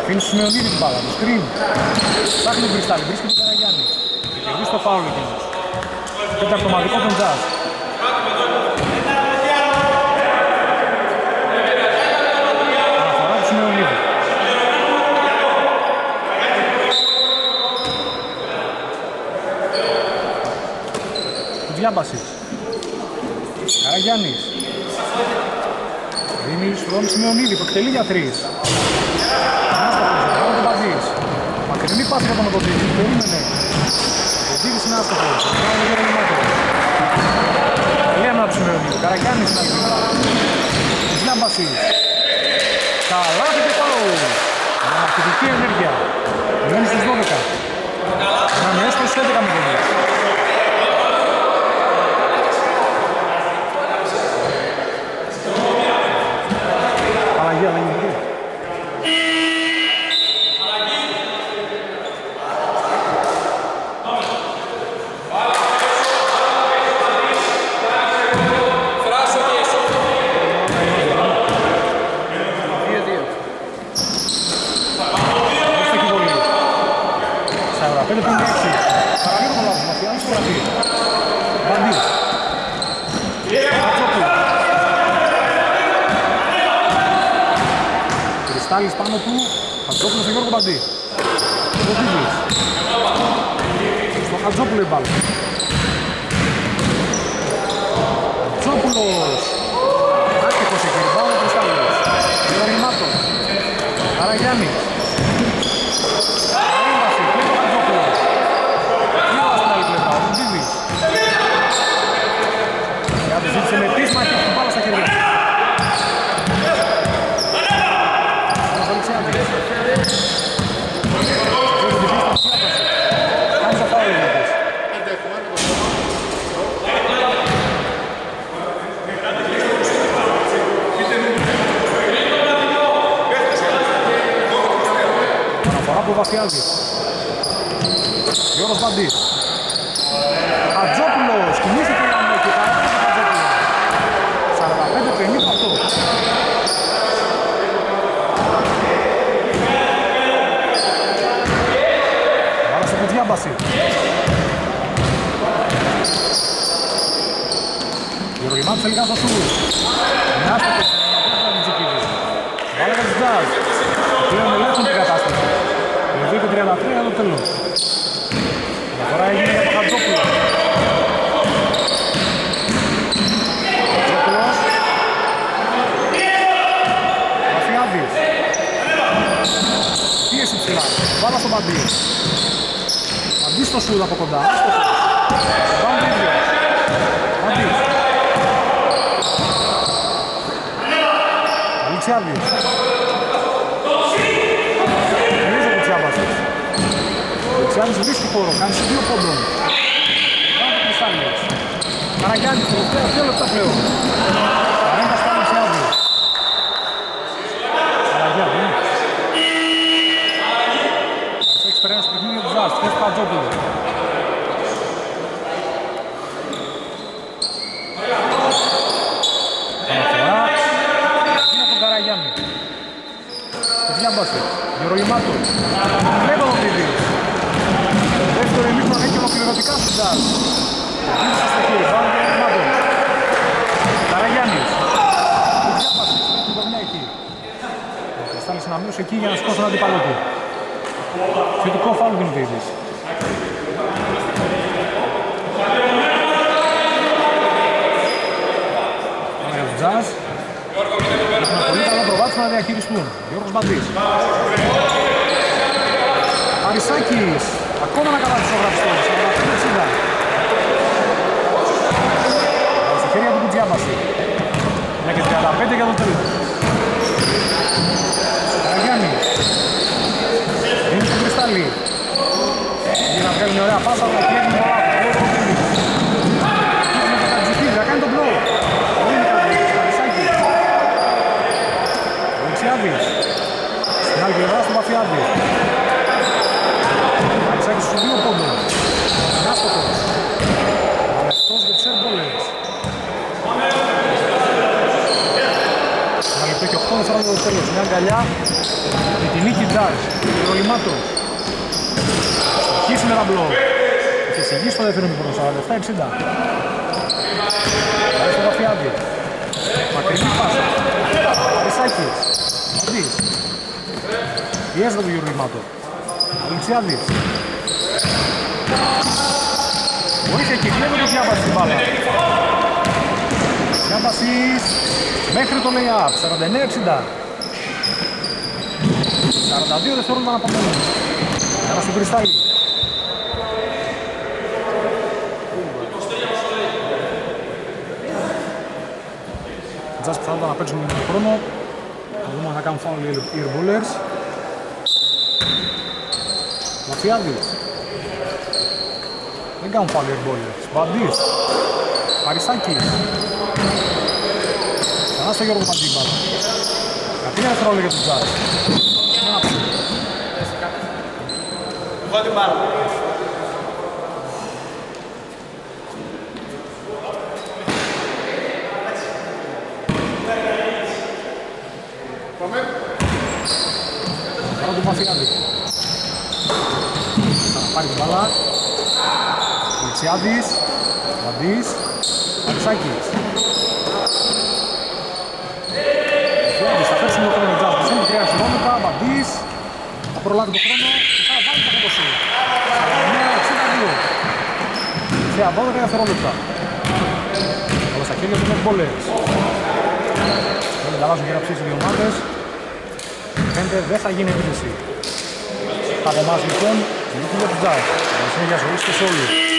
Αφήνεις στους Μεωνίδη την μπάλα, το screen. Ψάχνει τον Κρυστάλλη, βρίσκει τον Καραγιάννης. Και βγει στο φάουλ εκείνος. Τεταρτομαδικό τον Jazz. Αναφορά τους Σιμεωνίδη. Κουτζιάμπασης. Καραγιάννης. Δίνει στον Σιμεωνίδη που εκτελεί για τρεις. Άστοχος, βάλει τον Μπαζής. Μακρινή πάση για τον Οδοντίδη, περίμενε. Ο Οδοντίδης είναι άστοχος, βάλει τον Γερονιμάτο. Λέει να του Σιμεωνίδη, Καραγιάννης είναι άλλη πλευρά. Κουτζιάμπασης. Καλάθι και πάω. Αναρκτική ενέργεια. Μένει στους 12. Να είναι έστω στους 11 μηδενίες. Τελευταία δύο λεπτά πλέον. Παρέμβαση στο Αλεξιάδη. Καραγιάννη, ναι. Ας έχεις περάσει το παιχνίδι του Ζάς, θες Πατζόπουλο. Αναφορά. Είναι από τον Καραγιάννη. Διάμπασε. Γερολιμάτος. Λέγω το παιδί. Δεύτερο ημίχρονο έχει ολοκληρωτικά στην Τζάζ. Γύρισε στο χέρι. Βάλει τον Γερολιμάτος. Καραγιάννης. Διάμπασε. Στην κορμιά εκεί. Ο Κρυστάλλης να μείωσε εκεί για να σηκώσει τον αντίπαλό του. Θετικό φάουλ δίνει ο Πίδης. Πάμε για τον Τζάζ. Έχουν πολύ καλό προβάδισμα να διαχειριστούν. Γιώργος Μπαντής. Αρισάκης. Ακόμα να καλά ο γραφιστός. 45-60. Στα χέρια του Κουτζιάμπαση. Μια και 35 για το τέλος. Καραγιάννη. Είναι στον Κρυστάλλι. Για να βγάλει μια ωραία πάσα, αλλά και έγινε πολλά. Θα κάνει τον μπλό. Πολύ μικρό. Αρισάκη. Ο Αλεξιάδης. Στην άλλη πλευρά στον Παφιάδη. Αλεξάκης στους δύο πόντων. Άστοχος. Ανοιχτός για τους airballers. Ένα λεπτό και 8 δευτερόλεπτα το τέλος. Μια αγκαλιά με την νίκη Τζάζ. Ρολιμάτος. Στοχίσει με τα μπλό. Έχει εισηγήσει στο δεύτερο μήχρονο. 47-60. Πάει στο Παφιάδη. Μακρινή πάσα. Αρισάκης. Μαντής. Πιέζεται το Γιουργημάτο. Αλεξιάδης. Βοήθεια εκεί, βλέπει το Διάβαση στην μπάλα. Διάβασης μέχρι το lay-up, 49-60. 42 δευτερόλεπτα να απομένουν. Άρα στην Κρυστάλλη. Τζας πιθανότητα να παίξουν τον χρόνο. Θα δούμε αν θα κάνουν φάουλ οι airballers. Μαφιάδης. Δεν κάνουν φάουλ οι airballers. Βαντής. Παρισάκης. Ξανά στο Γιώργο Παντήμπαλα. Κατήρια δευτερόλεπτα για τον Τζας. Ένα πίσω. Εγώ την πάρω. Του Μαφιάδη. Θα πάρει την μπάλα. Λεξιάδης. Βαντής. Αρισάκης. Λεξιάδης θα πέσει με το χρόνο Τζάζ. Είναι 3 χιλιόμετρα. Βαντής. Θα προλάβει το χρόνο και θα βάλει το κόμποσο. 49-62. Τελευταία 12 δευτερόλεπτα. Όλα στα χέρια του Netballers. Δεν ανταλλάζουν και να ψήσει οι δύο ομάδες. Φαίνεται δεν θα γίνει επίθεση. Από εμάς λοιπόν, νίκη για τους Jazz. Καλή συνέχεια σε όλους και σε όλους.